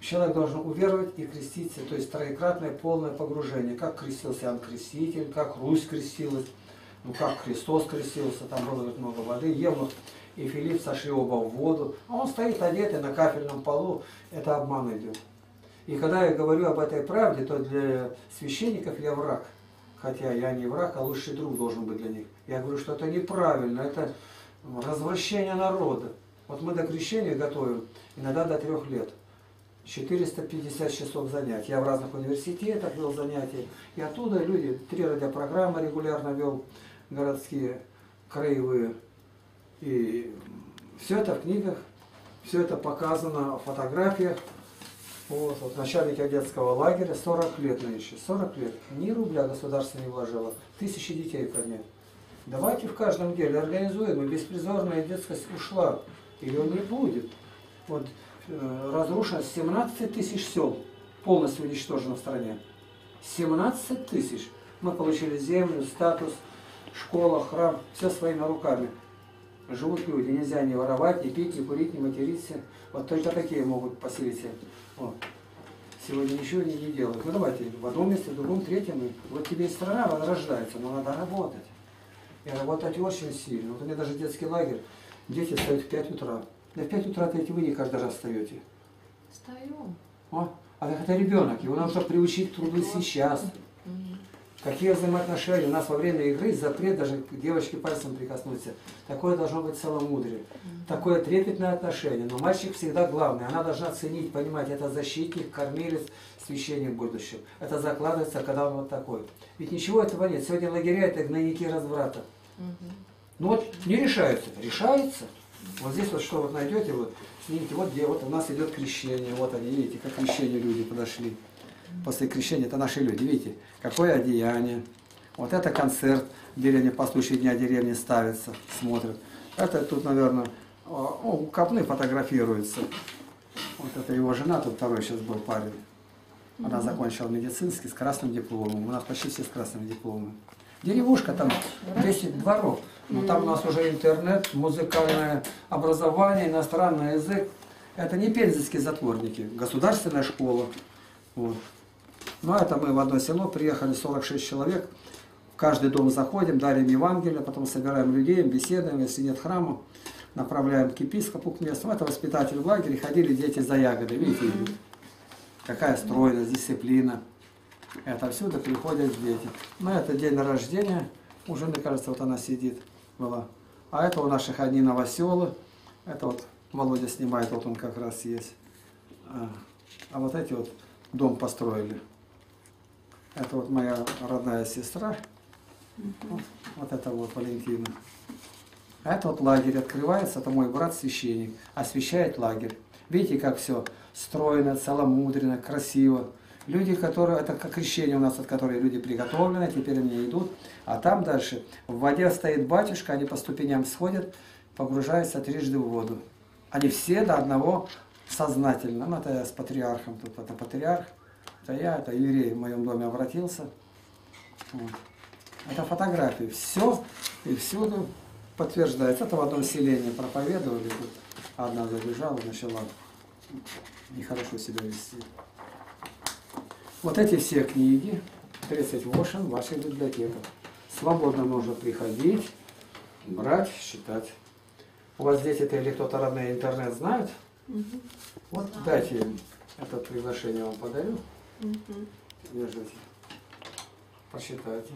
человек должен уверовать и креститься, то есть троекратное полное погружение. Как крестился Иоанн Креститель, как Русь крестилась, ну как Христос крестился, там было много воды, Евнух и Филипп сошли оба в воду, а он стоит одетый на кафельном полу, это обман идет. И когда я говорю об этой правде, то для священников я враг. Хотя я не враг, а лучший друг должен быть для них. Я говорю, что это неправильно, это развращение народа. Вот мы до крещения готовим, иногда до трех лет. 450 часов занятий. Я в разных университетах вел занятия. И оттуда люди, три радиопрограммы регулярно вел, городские, краевые. И все это в книгах, все это показано в фотографиях. Вот, вот начальник детского лагеря 40 лет нынче, 40 лет, ни рубля государство не вложило, тысячи детей поднять. Давайте в каждом деле организуем, и беспризорная детскость ушла, ее не будет. Вот э, разрушено 17 тысяч сел, полностью уничтожено в стране. 17 тысяч. Мы получили землю, статус, школа, храм, все своими руками. Живут люди, нельзя не воровать, не пить, не курить, не материться. Вот только такие могут поселиться. Вот. Сегодня ничего они не делают. Ну давайте в одном месте, в другом, третьем. И вот тебе и страна возрождается, но надо работать. И работать очень сильно. Вот у меня даже детский лагерь, дети встают в 5 утра. Да в 5 утра-то эти вы не каждый раз встаете. Встаем. О, а так это ребенок, его нужно приучить к труду сейчас. Какие взаимоотношения? У нас во время игры запрет даже к девочке пальцем прикоснуться. Такое должно быть целомудрие. Такое трепетное отношение. Но мальчик всегда главный. Она должна ценить, понимать, это защитник, кормилец, священник в будущем. Это закладывается, когда он вот такой. Ведь ничего этого нет. Сегодня лагеря это гнойники разврата. Ну вот не решаются. Решается. Вот здесь вот что вот найдете, вот снимите, вот где вот у нас идет крещение. Вот они, видите, как крещение люди подошли после крещения, это наши люди, видите, какое одеяние. Вот это концерт в деревне по случаю Дня деревни ставится, смотрят. Это тут, наверное, о, Копны фотографируется. Вот это его жена, тут второй сейчас был парень. Она закончила медицинский с красным дипломом. У нас почти все с красными дипломами. Деревушка там 10 дворов. Но там у нас уже интернет, музыкальное образование, иностранный язык. Это не пензенские затворники, государственная школа. Вот. Ну, это мы в одно село приехали, 46 человек. В каждый дом заходим, дарим Евангелие, потом собираем людей, беседуем, если нет храма, направляем к епископу, к месту. Это воспитатель в лагере, ходили дети за ягоды. Видите, какая стройность, дисциплина. Это всюду приходят дети. Ну, это день рождения. Уже, мне кажется, вот она сидит была. А это у наших одни новоселы. Это вот Володя снимает, вот он как раз есть. А, а вот эти вот дом построили. Это вот моя родная сестра. Вот, вот это вот Валентина. А это вот лагерь открывается, это мой брат священник, освещает лагерь. Видите, как все стройно, целомудренно, красиво. Люди, которые, это как крещение у нас, от которой люди приготовлены, теперь они идут. А там дальше в воде стоит батюшка, они по ступеням сходят, погружаются трижды в воду. Они все до одного сознательно. Ну, это я с патриархом тут, это патриарх. Это я, это еврей в моем доме обратился. Вот. Это фотографии. Все и всюду подтверждается. Это в одном селении проповедовали. Тут одна забежала, начала нехорошо себя вести. Вот эти все книги, 38 в ваших библиотеках. Свободно можно приходить, брать, читать. У вас дети это или кто-то родной интернет знают? Вот дайте им это приглашение вам подарю. Держите. Посчитайте.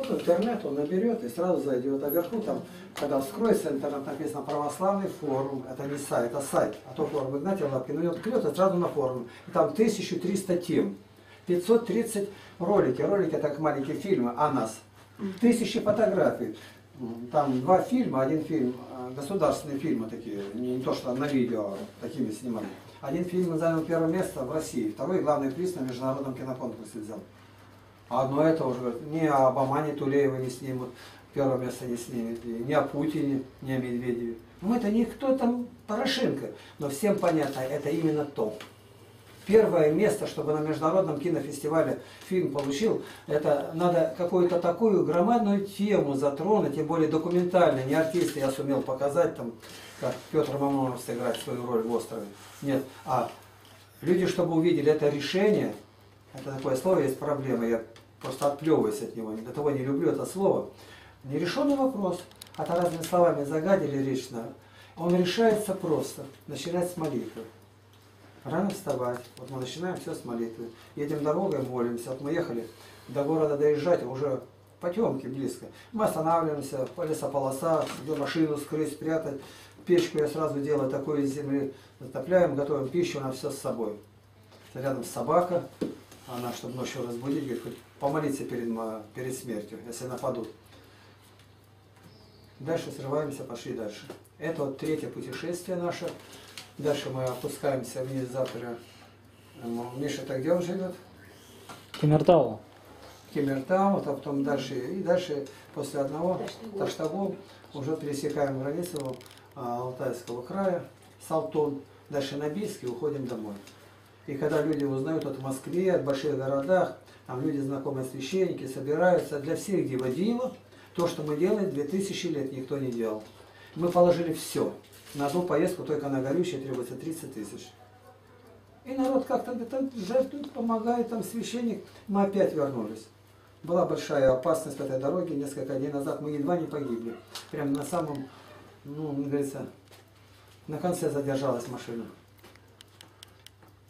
Вот интернет он наберет и сразу зайдет. А вверху там, когда вскроется интернет, написано православный форум. Это не сайт, а сайт. А то форум, знаете, лапки, ну и открет, и сразу на форум. И там 1300 тем. 530 ролики. Ролики это как маленькие фильмы о нас. Тысячи фотографий. Там два фильма, один фильм, э, государственные фильмы такие, не, не то что на видео, такими снимали. Один фильм занял первое место в России, второй главный приз на международном киноконкурсе взял. А одно это уже, говорит, ни о Обамане Тулеева не снимут, первое место не снимет, ни о Путине, ни о Медведеве. Ну это никто там Порошенко, но всем понятно, это именно то первое место, чтобы на международном кинофестивале фильм получил, это надо какую-то такую громадную тему затронуть, тем более документальную, не артисты я сумел показать, там, как Петр Мамонов сыграть свою роль в острове. Нет, а люди, чтобы увидели это решение, это такое слово, есть проблема, я просто отплевываюсь от него, до того не люблю это слово. Нерешенный вопрос, а то разными словами загадили речь, он решается просто, начинать с молитвы. Рано вставать. Вот мы начинаем все с молитвы. Едем дорогой, молимся. Вот мы ехали до города доезжать, уже потемки близко. Мы останавливаемся, по лесополоса, где машину скрыть, спрятать. Печку я сразу делаю такую из земли. Затопляем, готовим пищу, у нас все с собой. Рядом собака, она, чтобы ночью разбудить, говорит, помолиться перед, перед смертью, если нападут. Дальше срываемся, пошли дальше. Это вот третье путешествие наше. Дальше мы опускаемся вниз завтра. М, Миша-то где он живет? Тимиртау. Кемертау, а потом дальше, и дальше после одного Таштагол уже пересекаем границу а, Алтайского края, Салтон, дальше на Бийск и уходим домой. И когда люди узнают от Москве, от больших городах, там люди знакомые священники, собираются, для всех диводило, то, что мы делаем, 2000 лет никто не делал. Мы положили все. На одну поездку только на горючее требуется 30 тысяч. И народ как-то жертвует, помогает, там священник. Мы опять вернулись. Была большая опасность по этой дороге. Несколько дней назад мы едва не погибли. Прям на самом, ну, говорится, на конце задержалась машина.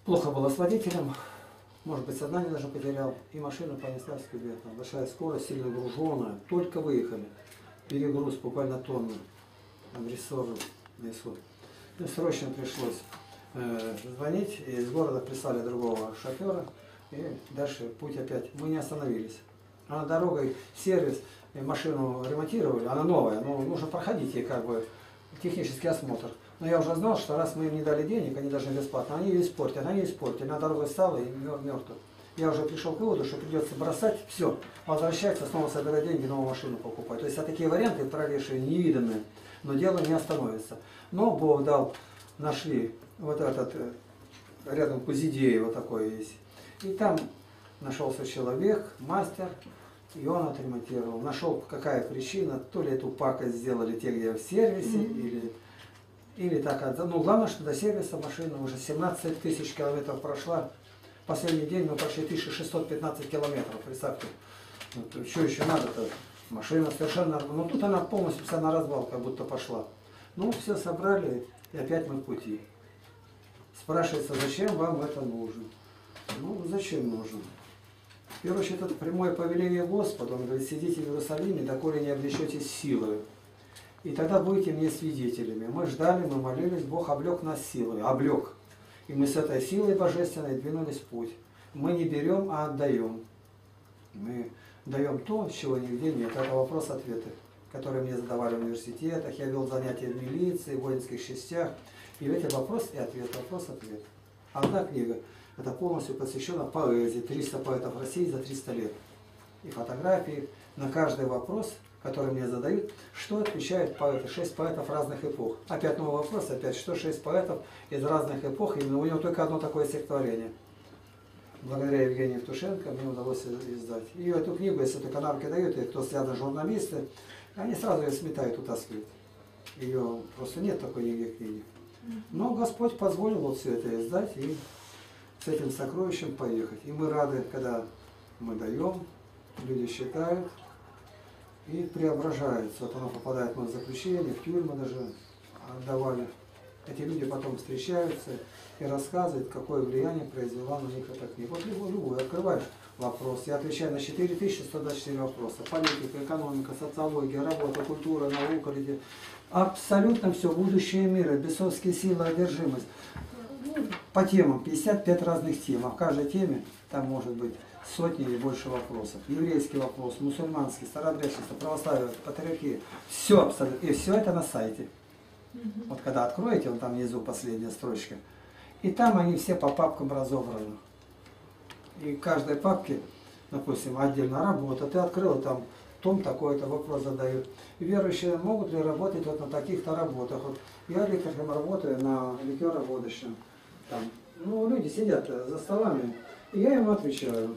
Плохо было с водителем. Может быть, сознание даже потерял. И машина понеслась тебе. Там большая скорость, сильно груженная. Только выехали. Перегруз буквально тонны. Агрессоры несут. Ну, срочно пришлось э, звонить. И из города прислали другого шофера. И дальше путь опять. Мы не остановились. А на дорогой сервис, и машину ремонтировали, она новая, но нужно проходить ей как бы технический осмотр. Но я уже знал, что раз мы им не дали денег, они даже бесплатно, они ее испортят, они ее испортят. На дорогу стала и мертв. Я уже пришел к выводу, что придется бросать все, возвращаться, снова собирать деньги, новую машину покупать. То есть а такие варианты правейшие, невиданные, но дело не остановится. Но Бог дал, нашли вот этот, э, рядом Кузидеево вот такое есть. И там нашелся человек, мастер, и он отремонтировал. Нашел, какая причина, то ли эту пакость сделали те, где в сервисе, или, или так. от- Ну, главное, что до сервиса машина уже 17 тысяч километров прошла. Последний день мы прошли 1615 километров, представьте. Вот, что еще надо-то? Машина совершенно... Ну, тут она полностью вся на развал как будто пошла. Ну, все собрали, и опять мы в пути. Спрашивается, зачем вам это нужно? Ну, зачем нужно? В первую очередь, это прямое повеление Господа. Он говорит, сидите в Иерусалиме, доколе не облечетесь силой. И тогда будете мне свидетелями. Мы ждали, мы молились, Бог облег нас силой. Облег. И мы с этой силой божественной двинулись в путь. Мы не берем, а отдаем. Мы даем то, чего нигде нет. Это вопрос-ответы, которые мне задавали в университетах. Я вел занятия в милиции, в воинских частях. И эти вопрос и ответ, вопрос-ответ. Одна книга. Это полностью посвящена поэзии. 300 поэтов России за 300 лет. И фотографии. На каждый вопрос, который мне задают, что отвечают поэты. Шесть поэтов разных эпох. Опять новый вопрос, опять, что шесть поэтов из разных эпох. Именно у него только одно такое стихотворение. Благодаря Евгению Евтушенко мне удалось издать. И эту книгу, если только канарки дают, и кто связан журналисты, они сразу ее сметают, утаскивают. Ее просто нет такой нигде книги. Но Господь позволил вот все это издать и с этим сокровищем поехать. И мы рады, когда мы даем, люди считают и преображаются. Вот оно попадает в заключение, в тюрьму даже отдавали. Эти люди потом встречаются и рассказывают, какое влияние произвела на них эта книга. Вот любой, любой открываешь вопрос. Я отвечаю на 4124 вопроса. Политика, экономика, социология, работа, культура, наука, литература. Абсолютно все, будущее мира, бесовские силы, одержимость. По темам, 55 разных тем, а в каждой теме там может быть сотни или больше вопросов. Еврейский вопрос, мусульманский, старообрядчество, православие, патриархия. Все абсолютно. И все это на сайте. Вот когда откроете, вот там внизу последняя строчка. И там они все по папкам разобраны. И в каждой папке, допустим, отдельно работа, ты открыл, там том такой-то вопрос задают. Верующие могут ли работать вот на таких-то работах. Вот я лекарем работаю на ликероводочном. Там, ну, люди сидят за столами, и я им отвечаю.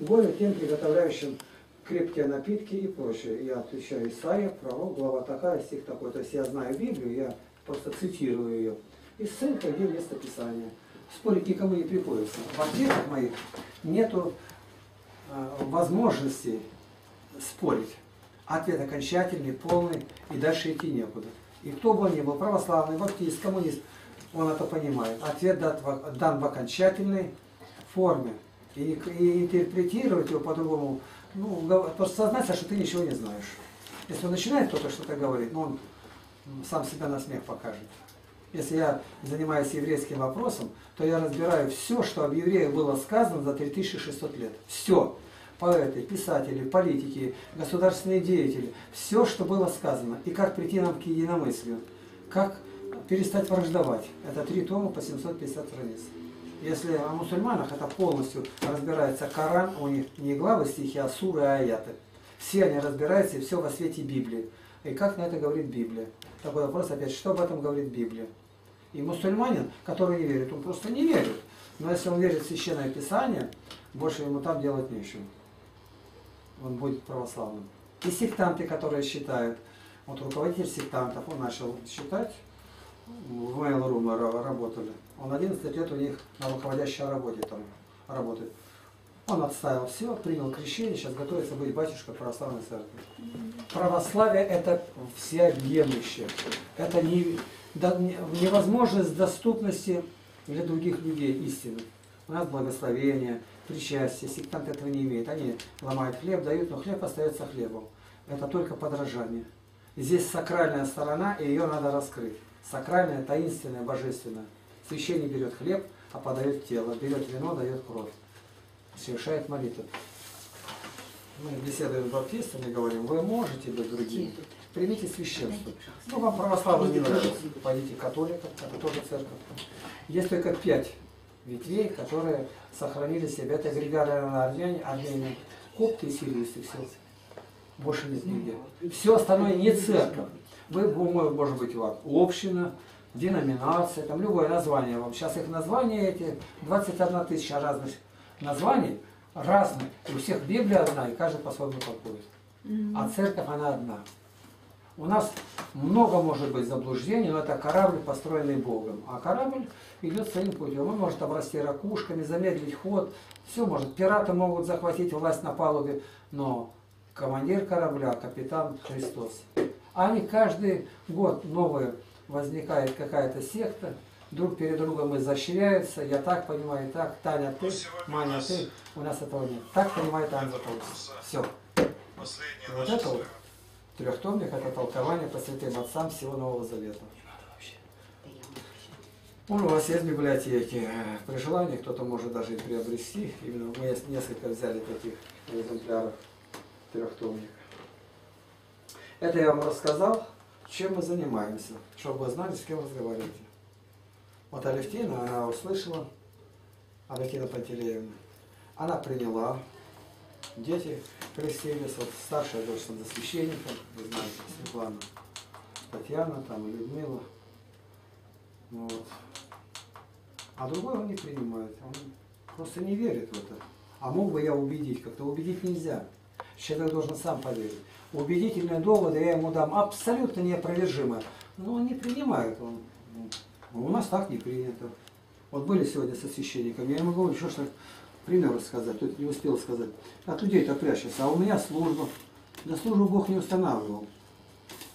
Горе тем, приготовляющим крепкие напитки и прочее. Я отвечаю Исаия, пророк, глава такая, стих такой. То есть я знаю Библию, я просто цитирую ее. И ссылка, где место Писания. Спорить никому не приходится. В ответах моих нету э, возможности спорить. Ответ окончательный, полный, и дальше идти некуда. И кто бы он ни был, православный, баптист, коммунист, он это понимает. Ответ дан в окончательной форме. И, и интерпретировать его по-другому, ну, просто сознаться, что ты ничего не знаешь. Если он начинает кто-то что-то говорить, ну, он сам себя на смех покажет. Если я занимаюсь еврейским вопросом, то я разбираю все, что об евреях было сказано за 3600 лет. Все. Поэты, писатели, политики, государственные деятели. Все, что было сказано. И как прийти нам к единомыслию. Как перестать враждовать. Это три тома по 750 страниц. Если о мусульманах, это полностью разбирается Коран, у них не главы стихи, а суры и аяты. Все они разбираются, и все во свете Библии. И как на это говорит Библия? Такой вопрос опять, что об этом говорит Библия? И мусульманин, который не верит, он просто не верит. Но если он верит в Священное Писание, больше ему там делать нечего. Он будет православным. И сектанты, которые считают, вот руководитель сектантов, он начал считать, в Mail.ru мы ра- работали. Он 11 лет у них на руководящей работе там работает. Он отставил все, принял крещение, сейчас готовится быть батюшкой православной церкви. Православие это всеобъемлющее. Это не, да- не- невозможность доступности для других людей истины. У нас благословение, причастие, сектант этого не имеет. Они ломают хлеб, дают, но хлеб остается хлебом. Это только подражание. Здесь сакральная сторона, и ее надо раскрыть. Сакральная, таинственная, божественная. Священник берет хлеб, а подает тело, берет вино, дает кровь. Совершает молитву. Мы беседуем с баптистами, говорим, вы можете быть другими. Примите священство. Ну, вам православие не нравится. Пойдите к католикам, это тоже церковь. Есть только пять ветвей, которые сохранили себя. Это григорианы армяне, армяне, копты и сирийцы. Все. Больше нет нигде. Все остальное не церковь. Вы, может быть, вам община, деноминация, там любое название вам. Сейчас их названия эти, 21 тысяча разных названий, разных. И у всех Библия одна, и каждый по-своему толкует. А церковь, она одна. У нас много может быть заблуждений, но это корабль, построенный Богом. А корабль идет своим путем. Он может обрасти ракушками, замедлить ход. Все может. Пираты могут захватить власть на палубе, но командир корабля, капитан Христос. Они каждый год новые возникает какая-то секта, друг перед другом изощряются, я так понимаю, так, Таня ты, Маня ты, у нас этого нет. Так понимает Анна Все. Вот это вот трехтомник, это толкование по святым отцам всего Нового Завета. Он у вас есть в библиотеке. При желании кто-то может даже и приобрести. Именно мы несколько взяли таких экземпляров трехтомника. Это я вам рассказал, чем мы занимаемся, чтобы вы знали, с кем разговариваете. Вот Алевтина, она услышала, Алевтина Пантелеевна, она приняла, дети крестились, вот старшая дочь за священником, вы знаете, Светлана, Татьяна там Людмила. Вот. А другой он не принимает, он просто не верит в это. А мог бы я убедить, как-то убедить нельзя. Человек должен сам поверить. Убедительные доводы я ему дам абсолютно неопровержимо. Но он не принимает. Он, ну, у нас так не принято. Вот были сегодня со священником, я ему говорю, что ж пример рассказать, тут не успел сказать. От людей-то прячется, а у меня служба. Да службу Бог не устанавливал.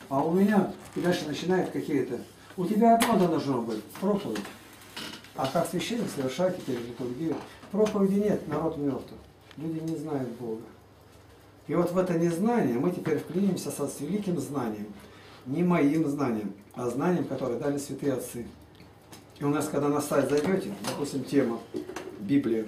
А у меня, и дальше начинает какие-то, у тебя одно должно быть, проповедь. А как священник совершает теперь литургию. Проповеди нет, народ мертв. Люди не знают Бога. И вот в это незнание мы теперь вклинимся с великим знанием. Не моим знанием, а знанием, которое дали святые отцы. И у нас, когда на сайт зайдете, допустим, тема Библия,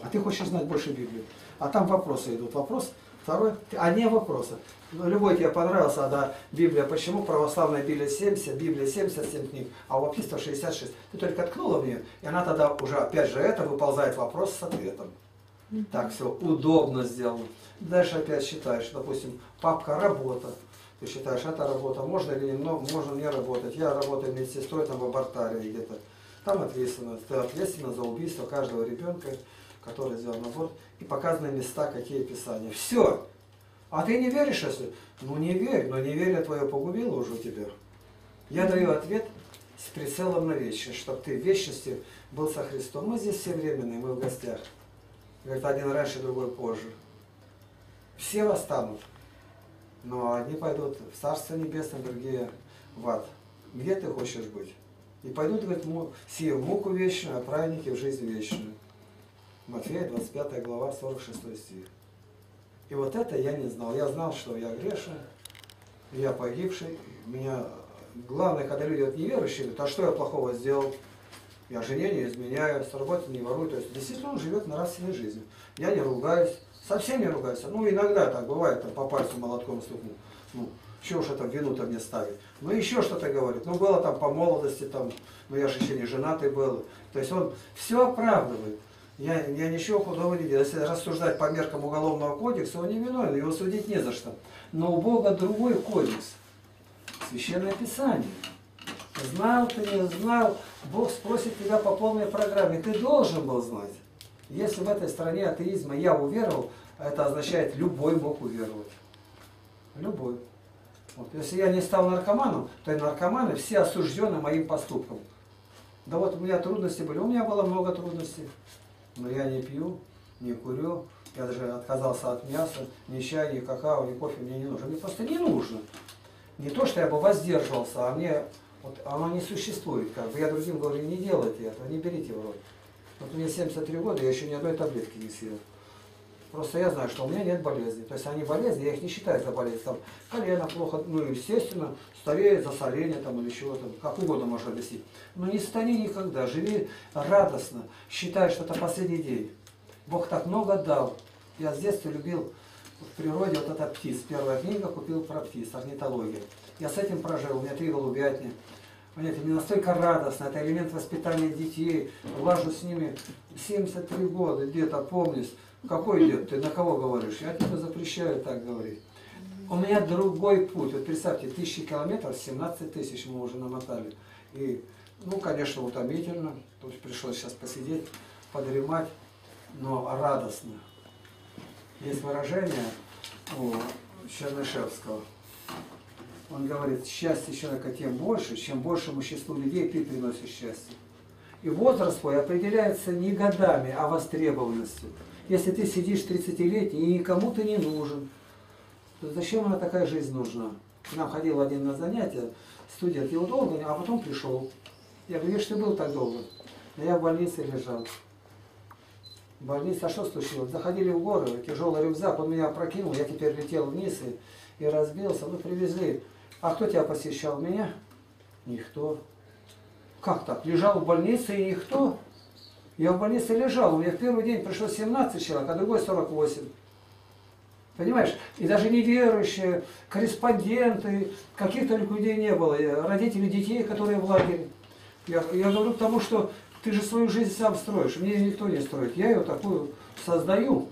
а ты хочешь знать больше Библии, а там вопросы идут. Вопрос второй, а не вопросы. Ну, любой тебе понравился, а да, Библия, почему православная Библия 70, Библия 77 книг, а у баптистов 66. Ты только ткнула в нее, и она тогда уже, опять же, это выползает вопрос с ответом. Так все удобно сделано. Дальше опять считаешь, допустим, папка работа. Ты считаешь, это работа, можно или не, но можно не работать. Я работаю медсестрой там в абортарии где-то. Там ответственно, ты ответственна за убийство каждого ребенка, который сделал аборт. И показаны места, какие писания. Все. А ты не веришь, если? Ну не верь, но неверие твое погубило уже тебя. Я даю ответ с прицелом на вечность, чтобы ты в вечности был со Христом. Мы здесь все временные, мы в гостях. Говорит, один раньше, другой позже. Все восстанут, но одни пойдут в Царство Небесное, другие в ад. Где ты хочешь быть? И пойдут, говорит, сие в муку вечную, а праведники в жизнь вечную. Матфея 25 глава, 46 стих. И вот это я не знал. Я знал, что я грешный, я погибший. Меня главное, когда люди вот неверующие, говорят, а что я плохого сделал? Я жене не изменяю, с работы не ворую. То есть действительно он живет нравственной жизнью. Я не ругаюсь, совсем не ругаюсь. Ну, иногда так бывает, там, по пальцу молотком стукну. Ну, чего уж это вину-то мне ставить. Ну, еще что-то говорит. Ну, было там по молодости, там, ну, я же еще не женатый был. То есть он все оправдывает. Я, я ничего худого не делаю. Если рассуждать по меркам Уголовного кодекса, он не виновен, его судить не за что. Но у Бога другой кодекс. Священное Писание. Знал ты, не знал, Бог спросит тебя по полной программе. Ты должен был знать. Если в этой стране атеизма я уверовал, это означает, любой мог уверовать. Любой. Вот. Если я не стал наркоманом, то и наркоманы все осуждены моим поступком. Да вот у меня трудности были, у меня было много трудностей. Но я не пью, не курю, я даже отказался от мяса, ни чая, ни какао, ни кофе мне не нужно. Мне просто не нужно. Не то, что я бы воздерживался, а мне вот оно не существует. Как бы я другим говорю, не делайте этого, не берите в рот. Вот мне 73 года, я еще ни одной таблетки не съел. Просто я знаю, что у меня нет болезни. То есть они болезни, я их не считаю за болезнь. Там колено плохо, ну естественно, стареет, засорение там или чего-то, как угодно можно объяснить. Но не стани никогда, живи радостно, считай, что это последний день. Бог так много дал. Я с детства любил в природе вот это птиц. Первая книга купил про птиц, орнитология. Я с этим прожил, у меня три голубятни. Понимаете, мне настолько радостно, это элемент воспитания детей, влажу с ними 73 года, где-то помнишь. Какой дед? Ты на кого говоришь? Я тебе запрещаю так говорить. У меня другой путь. Вот представьте, тысячи километров, 17 тысяч мы уже намотали. И, ну, конечно, утомительно. То есть пришлось сейчас посидеть, подремать, но радостно. Есть выражение у Чернышевского. Он говорит, счастье человека тем больше, чем большему числу людей ты приносишь счастье. И возраст твой определяется не годами, а востребованностью. Если ты сидишь 30-летний и никому ты не нужен, то зачем она такая жизнь нужна? К нам ходил один на занятие, студент, его долго, а потом пришел. Я говорю, где ты был так долго? Да я в больнице лежал. В больнице, а что случилось? Заходили в горы, тяжелый рюкзак, он меня опрокинул, я теперь летел вниз и, и разбился. Ну, привезли. А кто тебя посещал? Меня? Никто. Как так? Лежал в больнице и никто? Я в больнице лежал, у меня в первый день пришло 17 человек, а другой 48. Понимаешь? И даже неверующие, корреспонденты, каких-то людей не было, родители детей, которые в лагере. Я, я говорю к тому, что ты же свою жизнь сам строишь, мне никто не строит. Я ее такую создаю.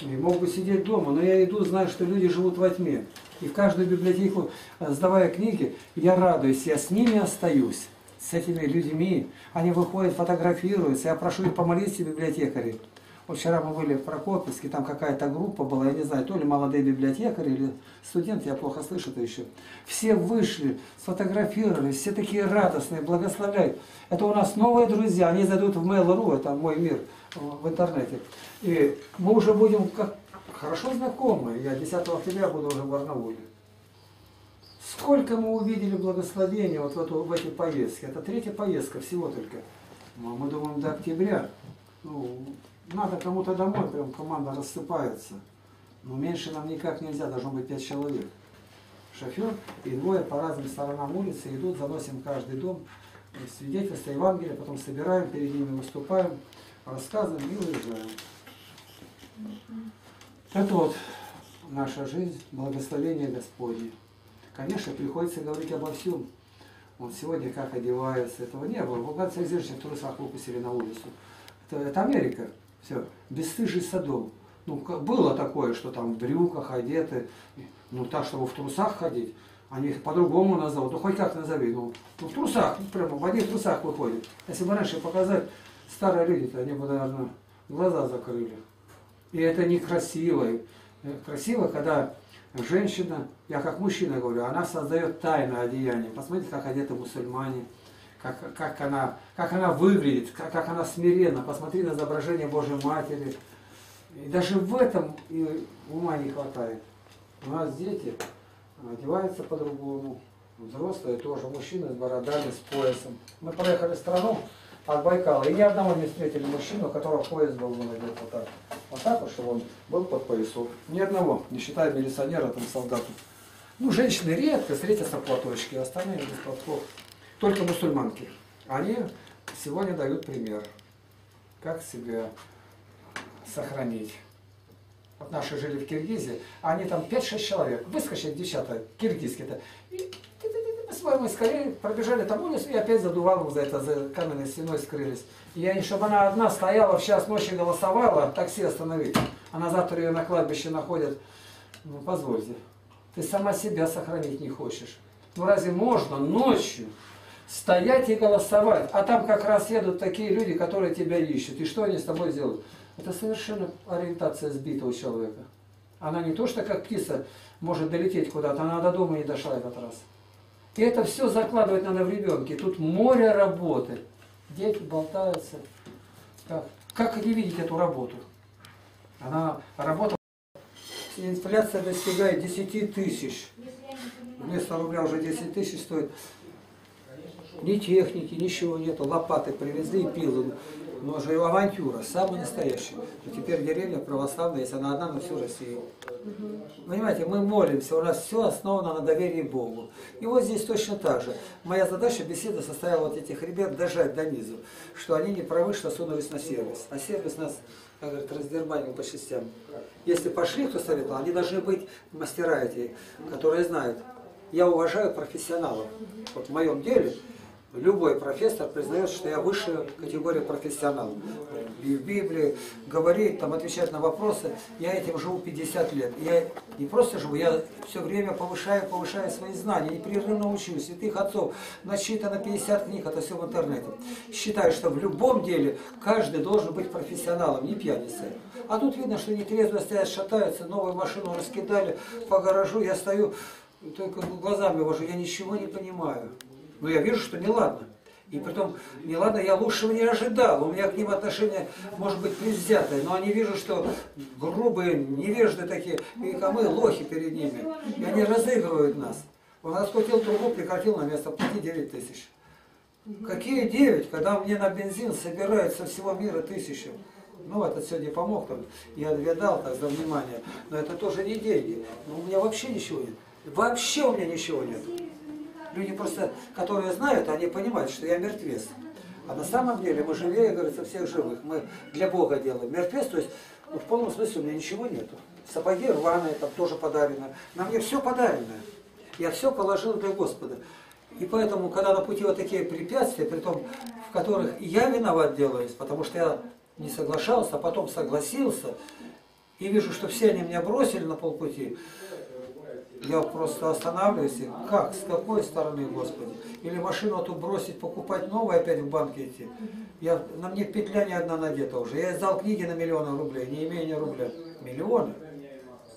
И мог бы сидеть дома, но я иду, знаю, что люди живут во тьме. И в каждую библиотеку, э, сдавая книги, я радуюсь, я с ними остаюсь, с этими людьми. Они выходят, фотографируются, я прошу их помолиться библиотекарей. Вот вчера мы были в Прокопьевске, там какая-то группа была, я не знаю, то ли молодые библиотекари или студенты, я плохо слышу это еще. Все вышли, сфотографировались, все такие радостные, благословляют. Это у нас новые друзья, они зайдут в Mail.ru, это мой мир в интернете. И мы уже будем как хорошо знакомы. Я 10 октября буду уже в Барнауле. Сколько мы увидели благословения вот в, эту, в эти поездки. Это третья поездка всего только. Ну, мы думаем до октября. Ну, надо кому-то домой, прям команда рассыпается. Но меньше нам никак нельзя, должно быть 5 человек. Шофер и двое по разным сторонам улицы идут, заносим каждый дом свидетельство Евангелия, потом собираем, перед ними выступаем, рассказываем и уезжаем. Это вот наша жизнь, благословение Господне. Конечно, приходится говорить обо всем. Вот сегодня как одеваются, этого не было. Нас женщин в трусах выпустили на улицу. Это, это Америка. Все. Бесстыжий садом. Ну, было такое, что там в брюках одеты, ну так, чтобы в трусах ходить. Они их по-другому назовут. Ну хоть как назови. Ну, ну в трусах, ну, прямо в одних трусах выходит. Если бы раньше показать, старые люди-то, они бы, наверное, глаза закрыли. И это некрасиво. Красиво, когда женщина, я как мужчина говорю, она создает тайное одеяние. Посмотрите, как одеты мусульмане, как, как, она, как она выглядит, как, как она смиренно. Посмотри на изображение Божьей Матери. И даже в этом и ума не хватает. У нас дети одеваются по-другому, Взрослые тоже, мужчины с бородами, с поясом. Мы проехали страну от Байкала, и ни одного не встретили мужчину, у которого пояс был вон одет вот так. Вот так вот, чтобы он был под поясом. Ни одного, не считая милиционера, там солдата. Ну, женщины редко встретятся а остальные без платков. Только мусульманки. Они сегодня дают пример, как себя сохранить. Вот наши жили в Киргизии, они там 5-6 человек, выскочили девчата, киргизские-то, и по своему скорее пробежали там улицу и опять за дувалом за это, за каменной стеной скрылись. И они, чтобы она одна стояла в час ночи голосовала, такси остановить, а на завтра ее на кладбище находят, ну позвольте, ты сама себя сохранить не хочешь. Ну разве можно ночью стоять и голосовать, а там как раз едут такие люди, которые тебя ищут, и что они с тобой делают? Это совершенно ориентация сбитого человека. Она не то, что как птица может долететь куда-то, она до дома не дошла этот раз. И это все закладывать надо в ребенке. Тут море работы. Дети болтаются. Как, как не видеть эту работу? Она работа, инфляция достигает 10 тысяч. Вместо рубля уже 10 тысяч стоит. Ни техники, ничего нету. Лопаты привезли и пилы. Но же и авантюра, самая настоящая. И теперь деревня православная, если она одна на всю Россию. Понимаете, мы молимся, у нас все основано на доверии Богу. И вот здесь точно так же. Моя задача беседы состояла вот этих ребят дожать до низу, что они не правы, что сунулись на сервис. А сервис нас, как говорят, раздербанил по частям. Если пошли, кто советовал, они должны быть мастера эти, которые знают. Я уважаю профессионалов. Вот в моем деле Любой профессор признает, что я высшая категория профессионал. И в Библии говорит, там отвечает на вопросы. Я этим живу 50 лет. Я не просто живу, я все время повышаю, повышаю свои знания, непрерывно учусь. Святых отцов насчитано 50 книг, это все в интернете. Считаю, что в любом деле каждый должен быть профессионалом, не пьяницей. А тут видно, что нетрезво стоят, шатаются, новую машину раскидали по гаражу, я стою, только глазами вожу, я ничего не понимаю. Но я вижу, что неладно. И притом, неладно, я лучшего не ожидал. У меня к ним отношения, может быть, предвзятые, но они вижу, что грубые, невежды такие, и мы лохи перед ними. И они разыгрывают нас. Он раскрутил трубу, прекратил на место, плати 9 тысяч. Какие 9, когда мне на бензин собирают со всего мира тысячи? Ну, этот сегодня помог, там, я две дал так, за внимание, но это тоже не деньги. Но у меня вообще ничего нет. Вообще у меня ничего нет. Люди просто, которые знают, они понимают, что я мертвец. А на самом деле мы живее, говорится, всех живых. Мы для Бога делаем. Мертвец, то есть ну, в полном смысле у меня ничего нету. Сапоги рваные, там тоже подарено. На мне все подарено. Я все положил для Господа. И поэтому, когда на пути вот такие препятствия, при том, в которых я виноват делаюсь, потому что я не соглашался, а потом согласился, и вижу, что все они меня бросили на полпути, я просто останавливаюсь и как, с какой стороны, Господи? Или машину эту бросить, покупать новую, опять в банке идти? Я, на мне петля не одна надета уже. Я издал книги на миллионы рублей, не имея ни рубля. Миллионы?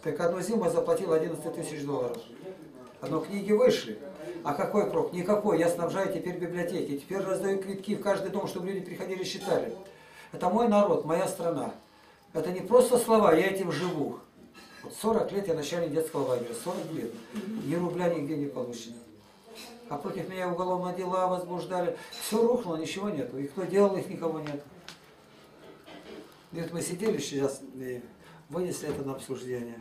Так одну зиму заплатил 11 тысяч долларов. Но книги вышли. А какой прок? Никакой. Я снабжаю теперь библиотеки. Теперь раздаю квитки в каждый дом, чтобы люди приходили и читали. Это мой народ, моя страна. Это не просто слова, я этим живу. Вот 40 лет я начальник детского лагеря, 40 лет. Ни рубля нигде не получено. А против меня уголовные дела возбуждали. Все рухнуло, ничего нету. И кто делал их, никого нет. Вот мы сидели сейчас и вынесли это на обсуждение.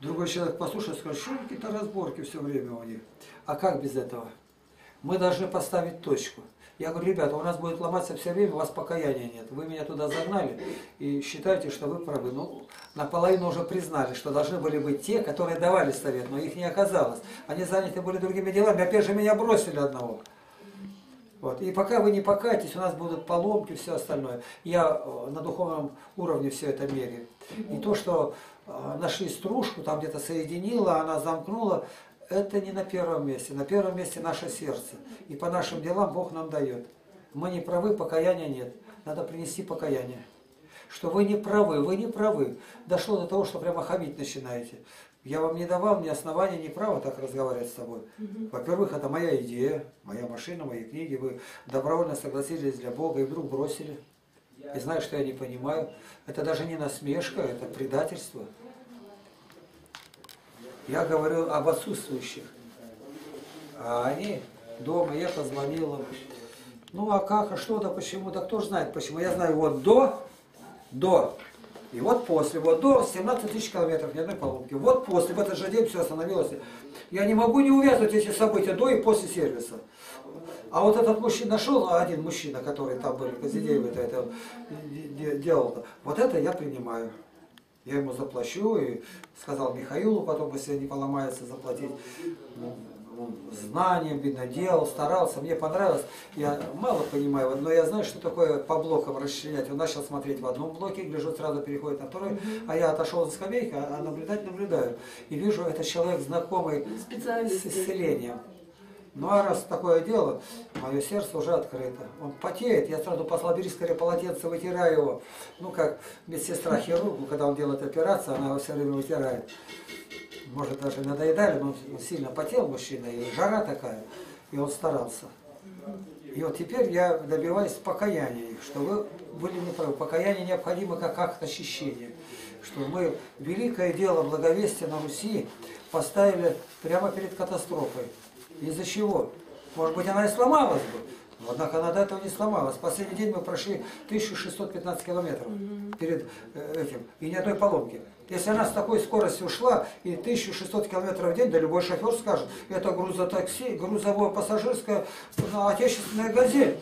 Другой человек послушает, скажет, что какие-то разборки все время у них. А как без этого? Мы должны поставить точку. Я говорю, ребята, у нас будет ломаться все время, у вас покаяния нет. Вы меня туда загнали и считаете, что вы правы. Ну, наполовину уже признали, что должны были быть те, которые давали совет, но их не оказалось. Они заняты были другими делами, опять же меня бросили одного. Вот. И пока вы не покаетесь, у нас будут поломки, все остальное. Я э, на духовном уровне все это меряю. И то, что э, нашли стружку, там где-то соединила, она замкнула, это не на первом месте. На первом месте наше сердце. И по нашим делам Бог нам дает. Мы не правы, покаяния нет. Надо принести покаяние. Что вы не правы, вы не правы. Дошло до того, что прямо хамить начинаете. Я вам не давал мне основания, не право так разговаривать с тобой. Во-первых, это моя идея, моя машина, мои книги. Вы добровольно согласились для Бога и вдруг бросили. И знаешь, что я не понимаю. Это даже не насмешка, это предательство. Я говорю об отсутствующих. А они дома, я позвонил им. Ну а как, а что, да почему, да кто ж знает почему. Я знаю вот до, до, и вот после, вот до 17 тысяч километров, ни одной поломки. Вот после, в этот же день все остановилось. Я не могу не увязывать эти события до и после сервиса. А вот этот мужчина нашел, один мужчина, который там был, Казидеев это, это де- делал, вот это я принимаю. Я ему заплачу и сказал Михаилу потом, если не поломается, заплатить. Ну, он знанием, видно, делал, старался, мне понравилось. Я мало понимаю, но я знаю, что такое по блокам расчленять. Он начал смотреть в одном блоке, гляжу, сразу переходит на второй, а я отошел за скамейкой, а наблюдать наблюдаю. И вижу, это человек знакомый с исцелением. Ну а раз такое дело, мое сердце уже открыто. Он потеет, я сразу послал бери скорее полотенце, вытираю его. Ну как медсестра хирургу, когда он делает операцию, она его все время вытирает. Может даже надоедали, но он сильно потел мужчина, и жара такая, и он старался. И вот теперь я добиваюсь покаяния их, что вы были неправы. Покаяние необходимо как акт очищения. Что мы великое дело благовестия на Руси поставили прямо перед катастрофой. Из-за чего? Может быть, она и сломалась бы. но Однако она до этого не сломалась. Последний день мы прошли 1615 километров перед э, этим. И ни одной поломки. Если она с такой скоростью ушла, и 1600 километров в день, да любой шофер скажет, это грузотакси, грузовое пассажирское, ну, отечественная газель.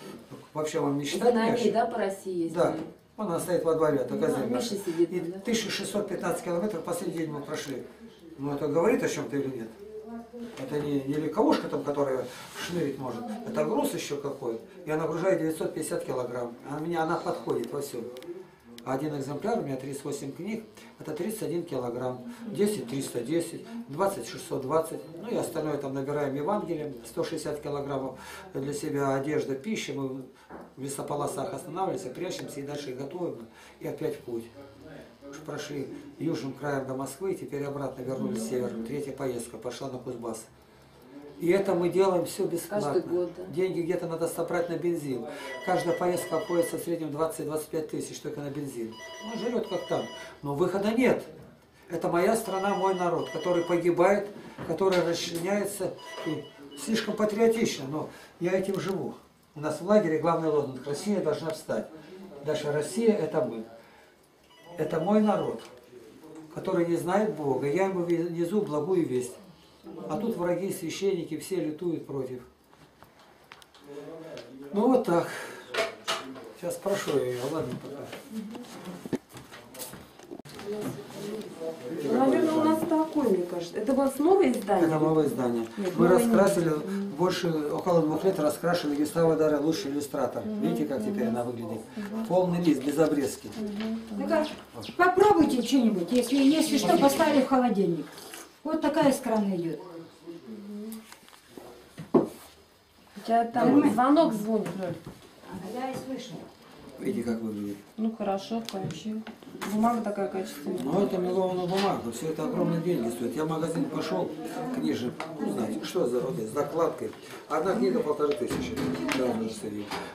Вообще вам Вы мечтать на не о ней, да, по России ездили? Да. Она стоит во дворе, это Ну, газель. Миша сидит И там, да? 1615 километров последний день мы прошли. Ну это говорит о чем-то или нет? Это не, не легковушка там, которая шнырить может. Это груз еще какой. И она гружает 950 килограмм. А у меня она подходит во всем. Один экземпляр, у меня 38 книг, это 31 килограмм. 10 310, 20 620. Ну и остальное там набираем Евангелием. 160 килограммов для себя одежда, пища. Мы в лесополосах останавливаемся, прячемся и дальше готовим. И опять в путь. Уж прошли южным краем до Москвы, теперь обратно вернулись северным. Третья поездка пошла на Кузбасс. И это мы делаем все бесплатно. Каждый год, да. Деньги где-то надо собрать на бензин. Каждая поездка обходится в среднем 20-25 тысяч только на бензин. Ну, живет как там. Но выхода нет. Это моя страна, мой народ, который погибает, который расчленяется. И слишком патриотично, но я этим живу. У нас в лагере главный лозунг «Россия должна встать». Дальше «Россия – это мы». Это мой народ, который не знает Бога. Я ему несу благую весть. А тут враги, священники, все лютуют против. Ну вот так. Сейчас спрошу я ее, ладно пока. Наверное, у нас такой, мне кажется. Это у вас новое издание? Это новое издание. Нет, Мы раскрасили, больше, около двух лет раскрашили Гюставо Дара, лучший иллюстратор. Видите, как теперь она выглядит? Полный лист, без обрезки. Так, а попробуйте что-нибудь, если, если что, поставили в холодильник. Вот такая из крана идет. У тебя там звонок звонит, Лёль. Я и слышу. Видите, как выглядит? Ну хорошо, включил. Бумага такая качественная. Ну, это мелованная бумага, все это огромные деньги стоит. Я в магазин пошел, книжек, ну, знаете, что за это, с закладкой. Одна книга полторы тысячи.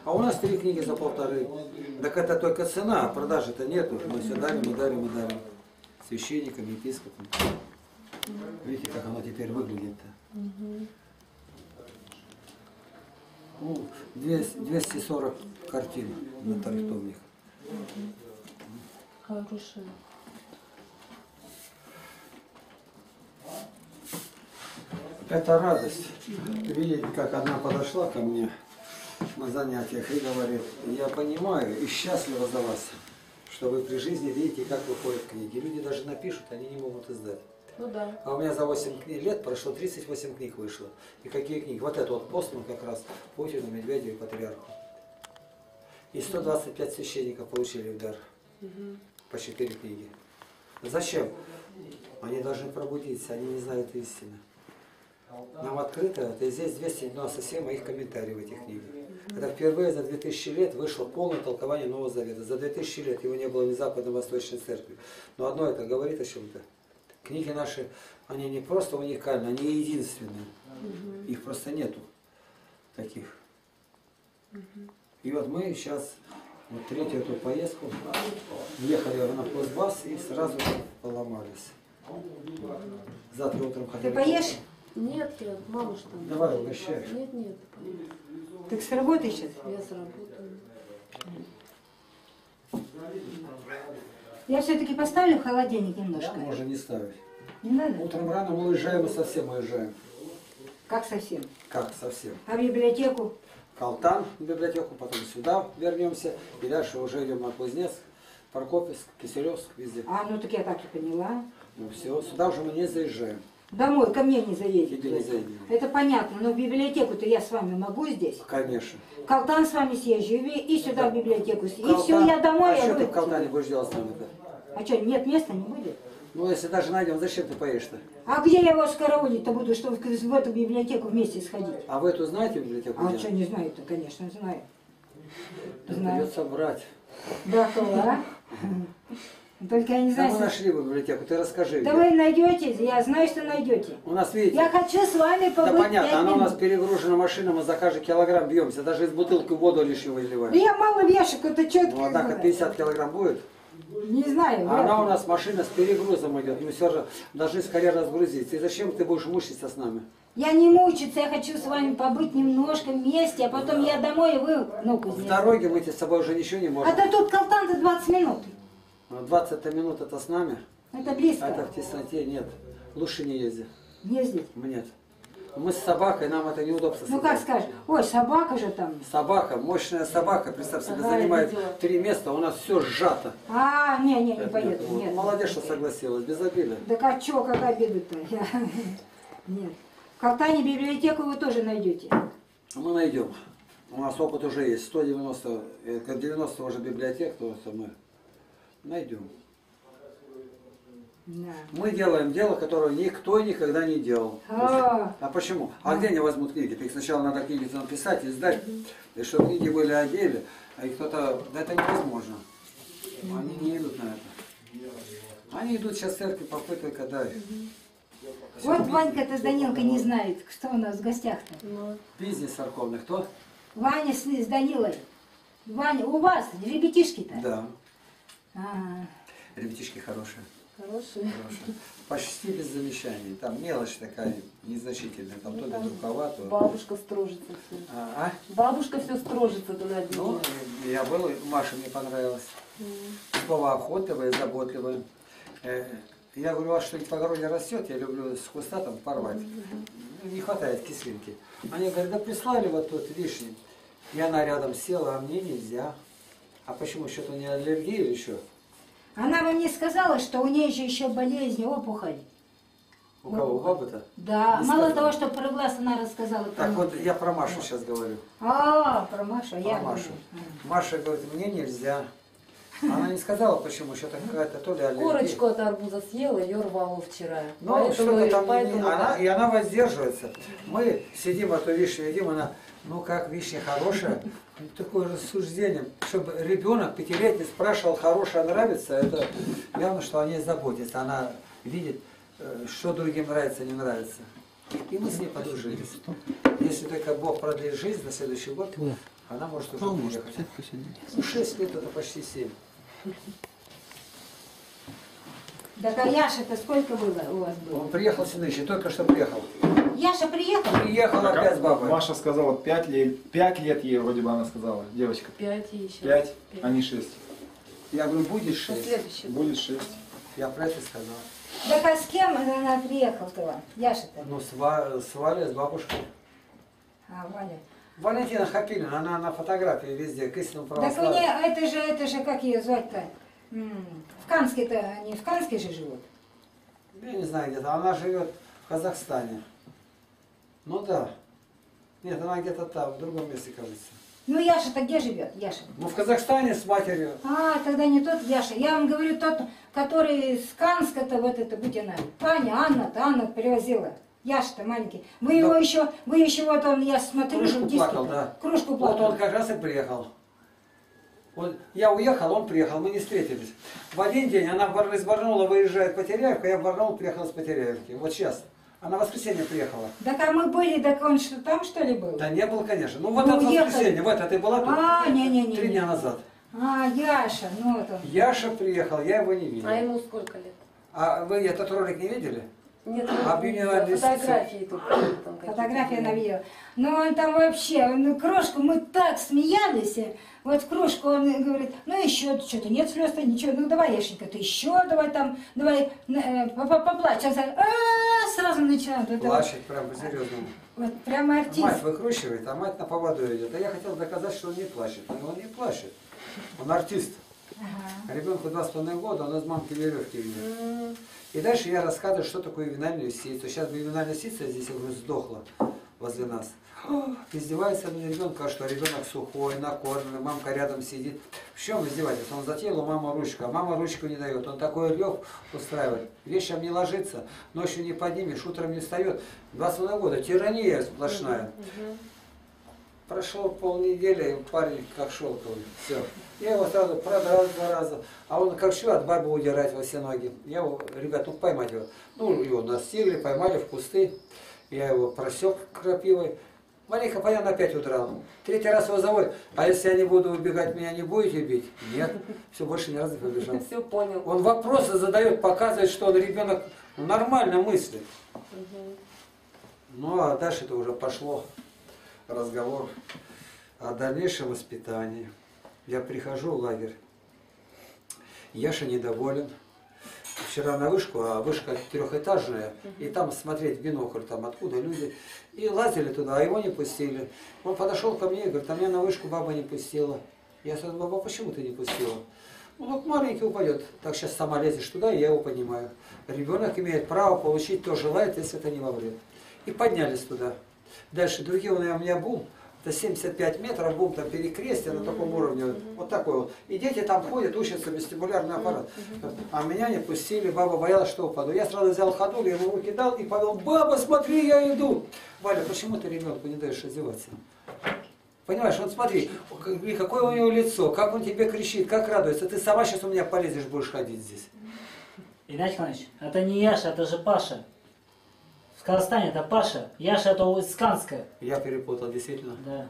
А у нас три книги за полторы. Так это только цена, а продажи-то нету. Мы все дарим, и дарим, и дарим. Священникам, епископам. Видите, как оно теперь выглядит-то. 200 240 картин на трехтомник. Хорошая. Это радость. Видеть, как одна подошла ко мне на занятиях и говорит, я понимаю и счастлива за вас, что вы при жизни видите, как выходят книги. Люди даже напишут, они не могут издать. Ну да. А у меня за 8 кни- лет прошло 38 книг вышло. И какие книги? Вот это вот послан как раз Путину, Медведеву и Патриарху. И 125 священников получили в дар. По 4 книги. Зачем? Они должны пробудиться, они не знают истины. Нам открыто, это и здесь 297 моих комментариев в этих книгах. Это впервые за 2000 лет вышло полное толкование Нового Завета. За 2000 лет его не было ни Западной, ни Восточной Церкви. Но одно это говорит о чем-то. Книги наши, они не просто уникальны, они единственные. Их просто нету таких. И вот мы сейчас, вот третью эту поездку, ехали на Кузбасс и сразу поломались. Завтра утром Ты хотели... поешь? Нет, нет, мама что? Давай, угощай. Нет, нет, Так с работы сейчас? я заработаю. Я все-таки поставлю в холодильник немножко. Можно не ставить. Не надо? Утром рано мы уезжаем и совсем уезжаем. Как совсем? Как совсем? А в библиотеку? Калтан в библиотеку, потом сюда вернемся. И дальше уже идем на Кузнец, Прокопьевск, Киселевск, везде. А, ну так я так и поняла. Ну все, сюда уже мы не заезжаем. Домой ко мне не заедете. Тебе не заедем. Это понятно, но в библиотеку-то я с вами могу здесь. Конечно. В Калтан с вами съезжу и и сюда в библиотеку. И Калтан- все, я домой. А я что ты в Калтане будешь делать с нами-то? А что, нет места не будет? Ну, если даже найдем, зачем ты поешь-то? А где я его скороводить-то буду, чтобы в эту библиотеку вместе сходить? А вы эту знаете библиотеку? А что не знаю-то, конечно, знаю. Да знаю. Придется брать. Да, а? Только я не Да знаю. мы если- нашли библиотеку, ты расскажи. Да где. вы найдете, я знаю, что найдете. У нас, видите, Я хочу с вами да побыть понятно, пять она у нас перегружена машина, мы за каждый килограмм бьемся, даже из бутылки воду лишь его Да изливаем. я мало вешек, это четко. Ну, однако 50 килограмм будет. Не знаю. А она у нас машина с перегрузом идет. Мы все же должны скорее разгрузиться. И зачем ты будешь мучиться с нами? Я не мучиться, я хочу с вами побыть немножко вместе, а потом я домой, и вы, ну, В дороге мы с тобой уже ничего не А можем. то тут Калтан-то 20 минут. Но 20 минут это с нами, Это а близко. это в тесноте нет. Лучше не езди. Ездить. Нет. Мы с собакой, нам это неудобство. Ну как скажешь, ой, собака же там. Собака, мощная собака, представь себе, Ага, занимает три места, у нас все сжато. А, не, не, не поеду, нет. Молодец, что согласилась, без обиды. Да а чё, как обиду-то? Нет. В Калтане библиотеку вы тоже найдете. Мы найдем. У нас опыт уже есть. 190, э, как 90 уже библиотек, то мы найдем. Да. Мы делаем дело, которое никто никогда не делал. А. А почему? А где они возьмут книги? Их сначала надо книги написать, издать, и чтобы книги были отдельно, а их кто-то... Да это невозможно. Они не идут на это. Они идут сейчас в церковь попыткой, когда Вот Ванька-то Данилка не знает, кто у нас в гостях-то. Ну, бизнес церковный. Кто? Ваня с, с Данилой. Ваня, у вас ребятишки-то? Да. А, Ребятишки хорошие. Хороший. хорошие. Почти без замечаний. Там мелочь такая незначительная. Там то без рукава, то... Бабушка строжится все. А, а? Бабушка все строжится туда над Ну, я был, Маша мне понравилась. Слово охотливое, заботливое. Э, Я говорю, а что-нибудь в огороде растет, я люблю с куста там порвать. Ну, Не хватает кислинки. Они говорят, да прислали вот тут вишни. И она рядом села, а мне нельзя. А почему, что-то у нее аллергия или еще? Она вам не сказала, что у нее же еще болезнь, опухоль. У кого, у бабы-то? Да, Не мало сказала. того, что про глаз она рассказала. Так вот, я про Машу сейчас говорю. А, про Машу, Про я Машу. говорю. Маша говорит, мне нельзя. Она не сказала, почему, что-то какая-то то ли аллергия. Корочку от арбуза съела, ее рвало вчера. Ну, что-то там, не- поэтому- она, и она воздерживается. Мы сидим, а то вишню едим, она, ну как, вишня хорошая. Ну, Такое рассуждение, чтобы ребенок пятилетний спрашивал, хорошая нравится, это явно, что о ней заботится. Она видит, э, что другим нравится, не нравится. И мы с ней подружились. Если только Бог продлит жизнь на следующий год, она может уже приехать. Ну, шесть лет это почти семь. Так а Яша-то сколько было у вас было? Он приехал Сыныч, только что приехал. Яша приехал? Приехал опять с бабой. Маша сказала, 5 лет, 5 лет ей вроде бы она сказала, девочка. Пять и еще. 5, Пять. а не 6. Я говорю, будет На шесть. следующий. Будет 6. Я про это сказал. Так а с кем она приехала-то? Яша-то? Ну, с, Ва- с Валей, с бабушкой. А, Валя. Валентина Хапилина, она на фотографии везде, к истинному Так у православию. нее, это же, это же, как ее звать-то? В Канске-то, они в Канске же живут. Я не знаю где-то, она живет в Казахстане. Ну да. Нет, она где-то там, в другом месте, кажется. Ну, Яша-то где живет? Яша. Ну, в Казахстане с матерью. А, тогда не тот Яша. Я вам говорю, тот, который с Канска-то, вот это, будь она. Таня, Анна-то, Анна привозила. Яша-то маленький. Вы его Да. еще, вы еще вот он, я смотрю, Кружку плакал, да. Кружку Вот плакал. он как раз и приехал. Вот я уехал, он приехал, мы не встретились. В один день она из Барнаула выезжает в Потеряевку, я в Барнаул приехал с Потеряевки. Вот сейчас. Она в воскресенье приехала. Так а мы были, так он что, там что ли был? Да не было, конечно. Ну вот Ну, это уехали. воскресенье, в это ты была тут? А, не-не-не. Три дня назад. А, Яша, ну вот он. Яша приехал, я его не видел. А ему сколько лет? А вы этот ролик не видели? Нет, ну, фотографии только. там Фотография на видео. Но он там вообще, ну, крошку, мы так смеялись. Вот в кружку он говорит, ну еще что-то, нет слез-то, ничего, ну давай, Яшенька, ты еще давай там, давай э, по- по- поплачь. Он сразу, «А-а-а», сразу начинает. Вот, Плачет прям по-серьезному. вот прямо артист. Мать выкручивает, а мать на поводу идет. А я хотел доказать, что он не плачет. Но он не плачет. Он артист. Ага. Ребенку два с половиной года, он из мамки веревки видит. И дальше я рассказываю, что такое ювенальная сица. Сейчас бы ювенальная сица здесь, говорю, сдохла возле нас. Издевается над ребенком, что ребенок сухой, накормленный, мамка рядом сидит. В чем издевательство? Он затеял у мамы ручку, а мама ручку не дает. Он такой лег устраивает. Вечером не ложится, ночью не поднимешь, утром не встает. Два с половиной года, тирания сплошная. Прошло полнедели, парень как шелковый. Все. Я его сразу продрал два раза. А он как что от бабы удирать во все ноги. Я его, ребят, ну поймать его. Ну, его настигли, поймали в кусты. Я его просек крапивой. Маленько понятно опять удрал. Третий раз его заводит. А если я не буду убегать, меня не будете бить? Нет. Все, больше ни разу не побежал. Все понял. Он вопросы задает, показывает, что он ребенок нормально мыслит. Ну а дальше это уже пошло разговор о дальнейшем воспитании. Я прихожу в лагерь, Яша недоволен. Вчера на вышку, а вышка трехэтажная, и там смотреть бинокль, там откуда люди. И лазили туда, а его не пустили. Он подошел ко мне и говорит, а меня на вышку баба не пустила. Я сказал, баба, почему ты не пустила? Ну, вот маленький упадет. Так сейчас сама лезешь туда, и я его поднимаю. Ребенок имеет право получить то желает, если это не во вред. И поднялись туда. Дальше другие у меня бум. Это 75 метров, бум там перекрестие на таком уровне. Вот такой вот. И дети там ходят, учатся вестибулярный аппарат. А меня не пустили, баба боялась, что упаду. Я сразу взял ходуль, ему руки дал и повел. Баба, смотри, я иду. Валя, почему ты ребенку не даешь одеваться? Понимаешь, вот смотри, как- какое у него лицо, как он тебе кричит, как радуется. Ты сама сейчас у меня полезешь, будешь ходить здесь. Игнатий Иванович, это не Яша, это же Паша. Казахстане это Паша. Яша это Исканская. Я перепутал, действительно. Да.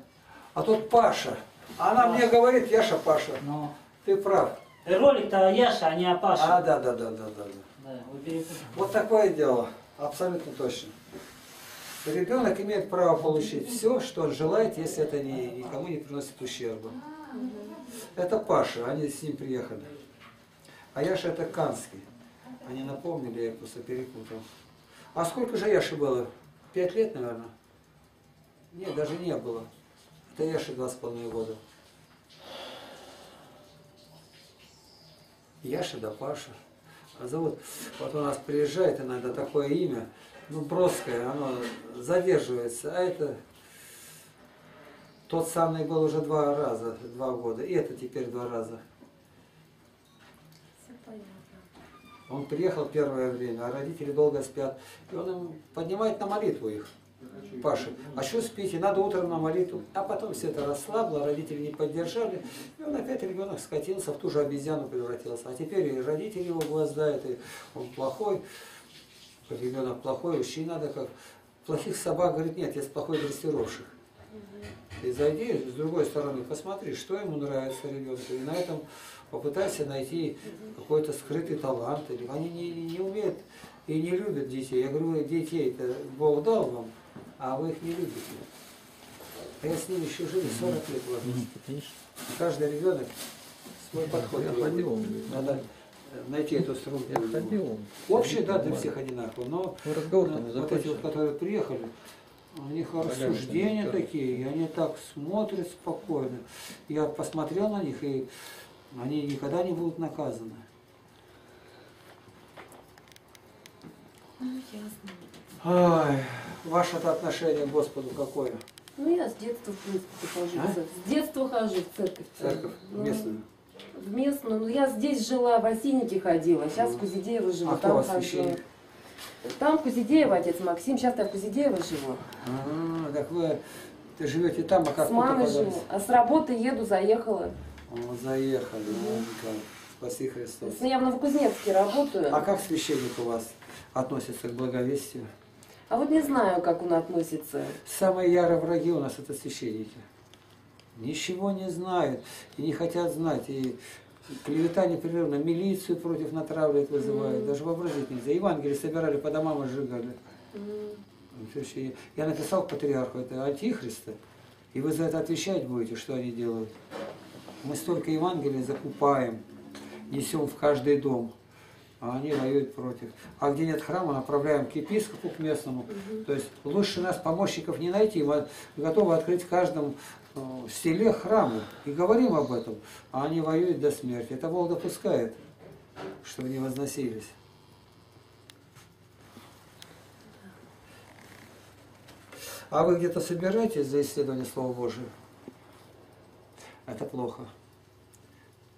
А тут Паша. Она мне говорит, Яша Паша. Но Ты прав. ролик-то Яша, а не о Паше. А, да, да, да, да, да. да. Да, вы перепутали. Вот такое дело. Абсолютно точно. Ребенок имеет право получить все, что он желает, если это не, никому не приносит ущерба. Это Паша, они с ним приехали. А Яша это Канский. Они напомнили, я просто перепутал. А сколько же Яши было? Пять лет, наверное? Нет, даже не было. Это Яше два с половиной года. Яша да Паша. А зовут, вот у нас приезжает иногда такое имя, ну, броское, оно задерживается, а это тот самый был уже два раза, два года, и это теперь два раза. Он приехал первое время, а родители долго спят, и он им поднимает на молитву их. Паша, а что спите? Надо утром на молитву. А потом все это расслабло, родители не поддержали. И он опять ребенок скатился, в ту же обезьяну превратился. А теперь и родители его гвоздают, и он плохой. Ребенок плохой, учи надо как. Плохих собак, говорит, нет, есть плохой дрессировщик. И зайди с другой стороны, посмотри, что ему нравится ребенку. И на этом попытайся найти какой-то скрытый талант. Или они не, не умеют и не любят детей. Я говорю, детей-то Бог дал вам, а вы их не любите. А я с ними еще живу 40 лет вожусь. Каждый ребенок свой подход. имеет. Надо найти эту структуру. Общие, да, для всех одинаково, но разговор э, вот эти вот, которые приехали, у них рассуждения такие, и они так смотрят спокойно. Я посмотрел на них, и они никогда не будут наказаны. Ну, ясно. Ай, ваше-то отношение к Господу какое? Ну, я с детства, в принципе, хожу А? в церковь. С детства хожу в церковь. Церковь Ну, местную. В местную. Ну, я здесь жила, в Осиннике ходила. Сейчас в Кузидеево живу. А кто там вас хожу. Там в Кузидеево отец Максим. Сейчас я в Кузидеево живу. А, так вы ты живете там, а как с мамой живу. А с работы еду, заехала. Заехали, как. Спаси Христос. Я в Новокузнецке работаю. А как священник у вас относится к благовестию? А вот не знаю, как он относится. Самые ярые враги у нас это священники. Ничего не знают и не хотят знать. И Клевета непрерывно, милицию против натравливает, вызывает. Даже вообразить нельзя. Евангелие собирали по домам и сжигали. Вообще, Я написал патриарху, это антихристы, и вы за это отвечать будете, что они делают. Мы столько Евангелия закупаем, несем в каждый дом, а они воюют против. А где нет храма, направляем к епископу, к местному. То есть лучше нас, помощников, не найти, мы готовы открыть в каждом э, селе храмы и говорим об этом, а они воюют до смерти. Это Бог допускает, чтобы не возносились. А вы где-то собираетесь за исследование Слова Божия? Это плохо.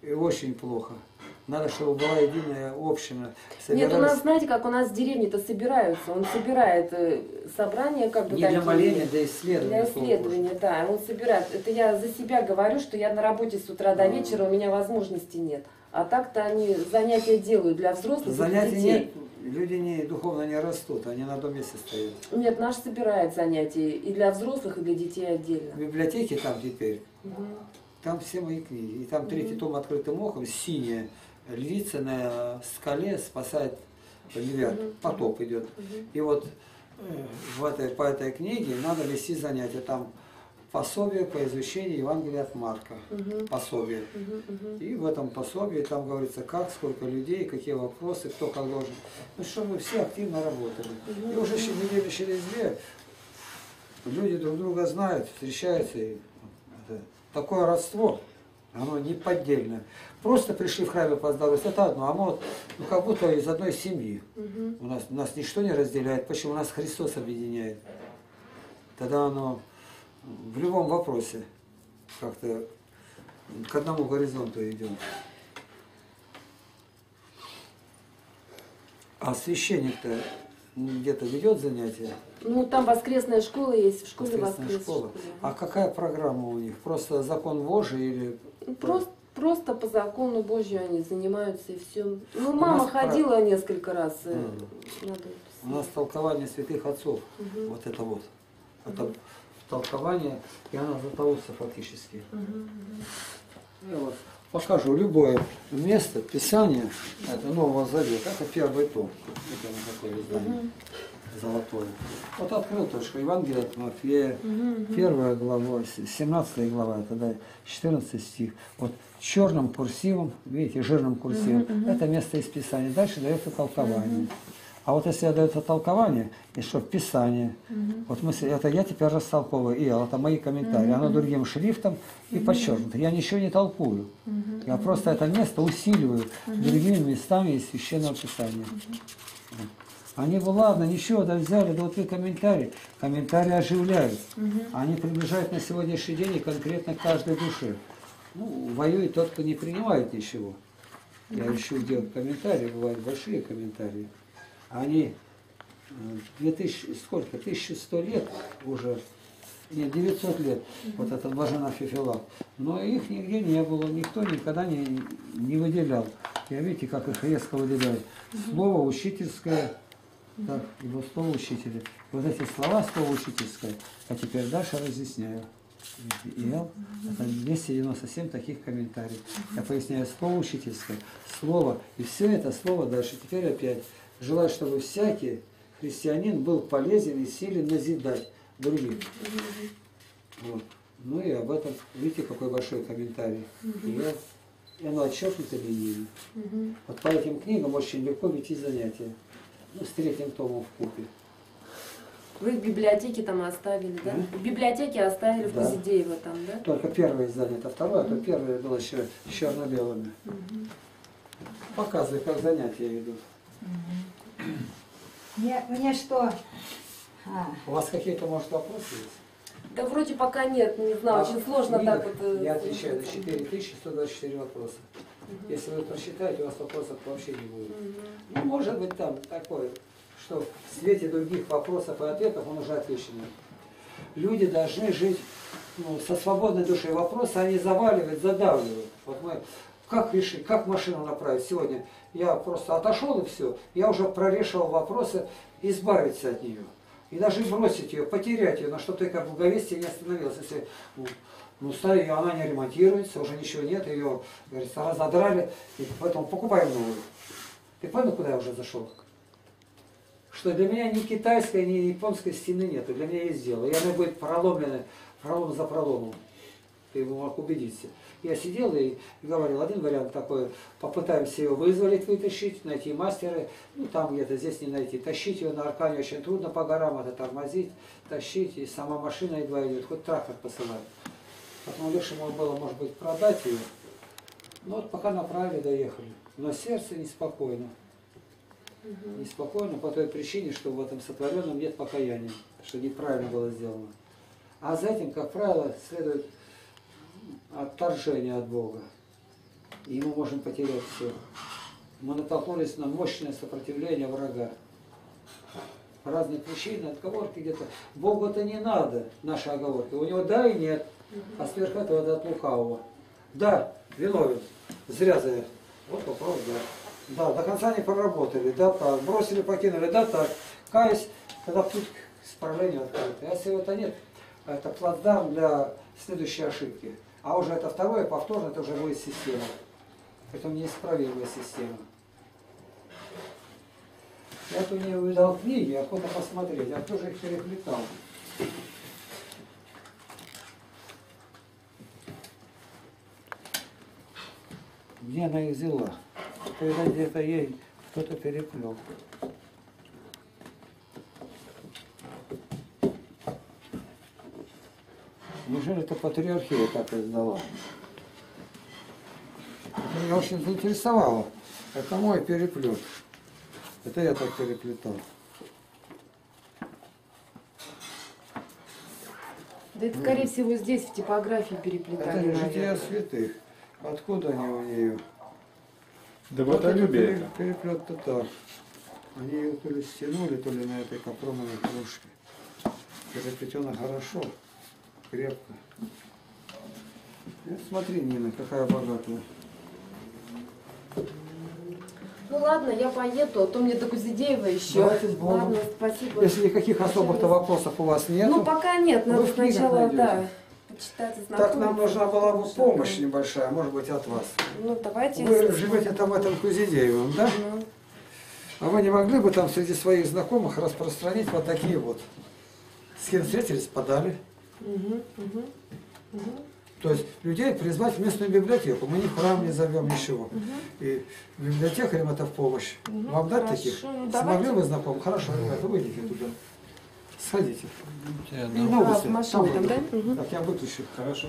И очень плохо. Надо, чтобы была единая община. Нет, у Собирались нас, знаете, как у нас в деревне-то собираются. Он собирает э, собрания, как бы не для такие. моления, для исследования. Для исследования, да. Он собирает. Это я за себя говорю, что я на работе с утра до вечера, у меня возможности нет. А так-то они занятия делают для взрослых и для Занятий детей. нет, люди не, духовно не растут, они на одном месте стоят. Нет, наш собирает занятия и для взрослых, и для детей В отдельно. библиотеке там теперь, Мгм. Там все мои книги. И там третий том открытым мохом, синяя, львица на скале спасает львят, потоп идет. И вот э, в этой, по этой книге надо вести занятия. Там пособие по изучению Евангелия от Марка. Пособие. И в этом пособии там говорится, как, сколько людей, какие вопросы, кто как должен. Ну, чтобы все активно работали. И уже недели через две люди друг друга знают, встречаются. И такое родство, оно неподдельное. Просто пришли в храме поздороваться, это одно, а мы вот, ну, как будто из одной семьи. У нас, нас ничто не разделяет, почему нас Христос объединяет. Тогда оно в любом вопросе как-то к одному горизонту идем. А священник-то где-то ведет занятия? Ну, там воскресная школа есть, в школе Воскресная воскресная школа. школа. А какая программа у них? Просто закон Божий или... Ну, Просто, просто по закону Божью они занимаются и все. Ну, мама нас про- ходила несколько раз. э, Мгм. Надо У нас толкование святых отцов. Мгм. Вот это вот. Это толкование Иоанна Златоуста фактически. Я вот покажу любое место, Писание, это Нового Завета, это первый том. Это такое издание. Золотое. Вот открыл точку. Евангелие от Матфея, первая глава, 17 глава, тогда 14 стих. Вот черным курсивом, видите, жирным курсивом, это место из Писания. Дальше дается толкование. А вот если дается толкование, и что? В Писании, вот мы, это я теперь растолковываю, и это мои комментарии, оно другим шрифтом и подчеркнуто. Я ничего не толкую. Я просто это место усиливаю другими местами из Священного Писания. Они бы, ладно, ничего, да взяли, да вот вы комментарии. Комментарии оживляют. Они приближают на сегодняшний день и конкретно каждой душе. Ну, воюет тот, кто не принимает ничего. Я ищу, где комментарии, бывают большие комментарии. Они э, 2000, сколько, 1100 лет уже, нет, 900 лет, вот этот Блажена Фефилак. Но их нигде не было, никто никогда не, не выделял. Я видите, как их резко выделяют. Слово учительское, так, ибо слово учителя. Вот эти слова, слово учительское, а теперь дальше разъясняю. И я, это 297 таких комментариев. Я поясняю слово учительское, слово, и все это слово дальше. Теперь опять желаю, чтобы всякий христианин был полезен и силен назидать других. Вот. Ну и об этом, видите, какой большой комментарий. И, я, и оно отчеркнуто линейно. Вот по этим книгам очень легко вести занятия. Ну, с третьим томом в купе. Вы в библиотеке там оставили, да? В библиотеке оставили в Да. Кузидеево там, да? Только первое издание, это второе, а то первое было еще с черно-белыми. Показывай, как занятия идут. Мне, мне что? А, У вас какие-то, может, вопросы есть? Да вроде пока нет, не знаю, очень сложно Книгах так вот. э, Я отвечаю на слушаться. 4124 вопроса. Если вы прочитаете, у вас вопросов вообще не будет. Ну, может быть, там такое, что в свете других вопросов и ответов он уже отвечен. Люди должны жить ну, со свободной душой. Вопросы они заваливают, задавливают. Вот мы как решить, как машину направить сегодня? Я просто отошел и все. Я уже прорешил вопросы, избавиться от нее. И даже бросить ее, потерять ее, на что ты как в благовестии не остановился. Если ну, ее, она не ремонтируется, уже ничего нет, ее, говорится, разодрали, и поэтому покупаем новую. Ты понял, куда я уже зашел? Что для меня ни китайской, ни японской стены нету, для меня есть дело. И она будет проломлена, пролом за проломом. Ты мог убедиться. Я сидел и говорил, один вариант такой, попытаемся ее вызволить, вытащить, найти мастера, ну там где-то здесь не найти. Тащить ее на аркане очень трудно по горам, это тормозить, тащить, и сама машина едва идет, хоть трактор посылать. Поэтому легче ему было, может быть, продать ее. Ну вот пока направили, доехали. Но сердце неспокойно. Неспокойно по той причине, что в этом сотворенном нет покаяния, что неправильно было сделано. А за этим, как правило, следует отторжение от Бога. И мы можем потерять все. Мы натолкнулись на мощное сопротивление врага. Разные причины, отговорки где-то. Богу это не надо, наши оговорки. У него да и нет. А сверх этого это от лукавого. Да, виновен. Зря за. Вот вопрос, да. Да, до конца не проработали, да, так. Бросили, покинули, да, так. Каюсь, тогда путь к исправлению открыт. А Если это нет, это плацдарм для следующей ошибки. А уже это второе, повторно, это уже будет система. Притом неисправимая система. Я тут не увидал книги, охота посмотреть, а кто же их переплетал? Где она их взяла? Когда где-то ей кто-то переплел. Неужели это патриархия так издала? Это меня очень заинтересовало. Это мой переплет. Это я так переплетал. Да это, скорее всего, здесь в типографии Это переплетали, жития наверное. святых. Откуда они у нее? Добротолюбие это. Переплет татар. Они ее то ли стянули, то ли на этой капроновой кружке. Переплетено хорошо, крепко. Вот смотри, Нина, какая богатая. Ну ладно, я поеду, а то мне до Кузидеева еще. Давайте с Богом. Ладно, спасибо. Если никаких особых-то вопросов у вас нет, Ну пока нет, надо сначала, найдете. Да, почитать так нам нужна была бы помощь небольшая, может быть, от вас. Ну давайте. Вы живете там в этом Кузидеевом, да? Ну, А вы не могли бы там среди своих знакомых распространить вот такие вот? С кем встретились, подали. То есть людей призвать в местную библиотеку. Мы ни храм не зовем, ничего. И библиотекарям это в помощь. Мгм, Вам дать хорошо, таких? ну, Смогли вы знакомых? Хорошо, ребята, выйдите туда. Сходите. И А, новости. в машине там, да? Так, я выключу. Хорошо.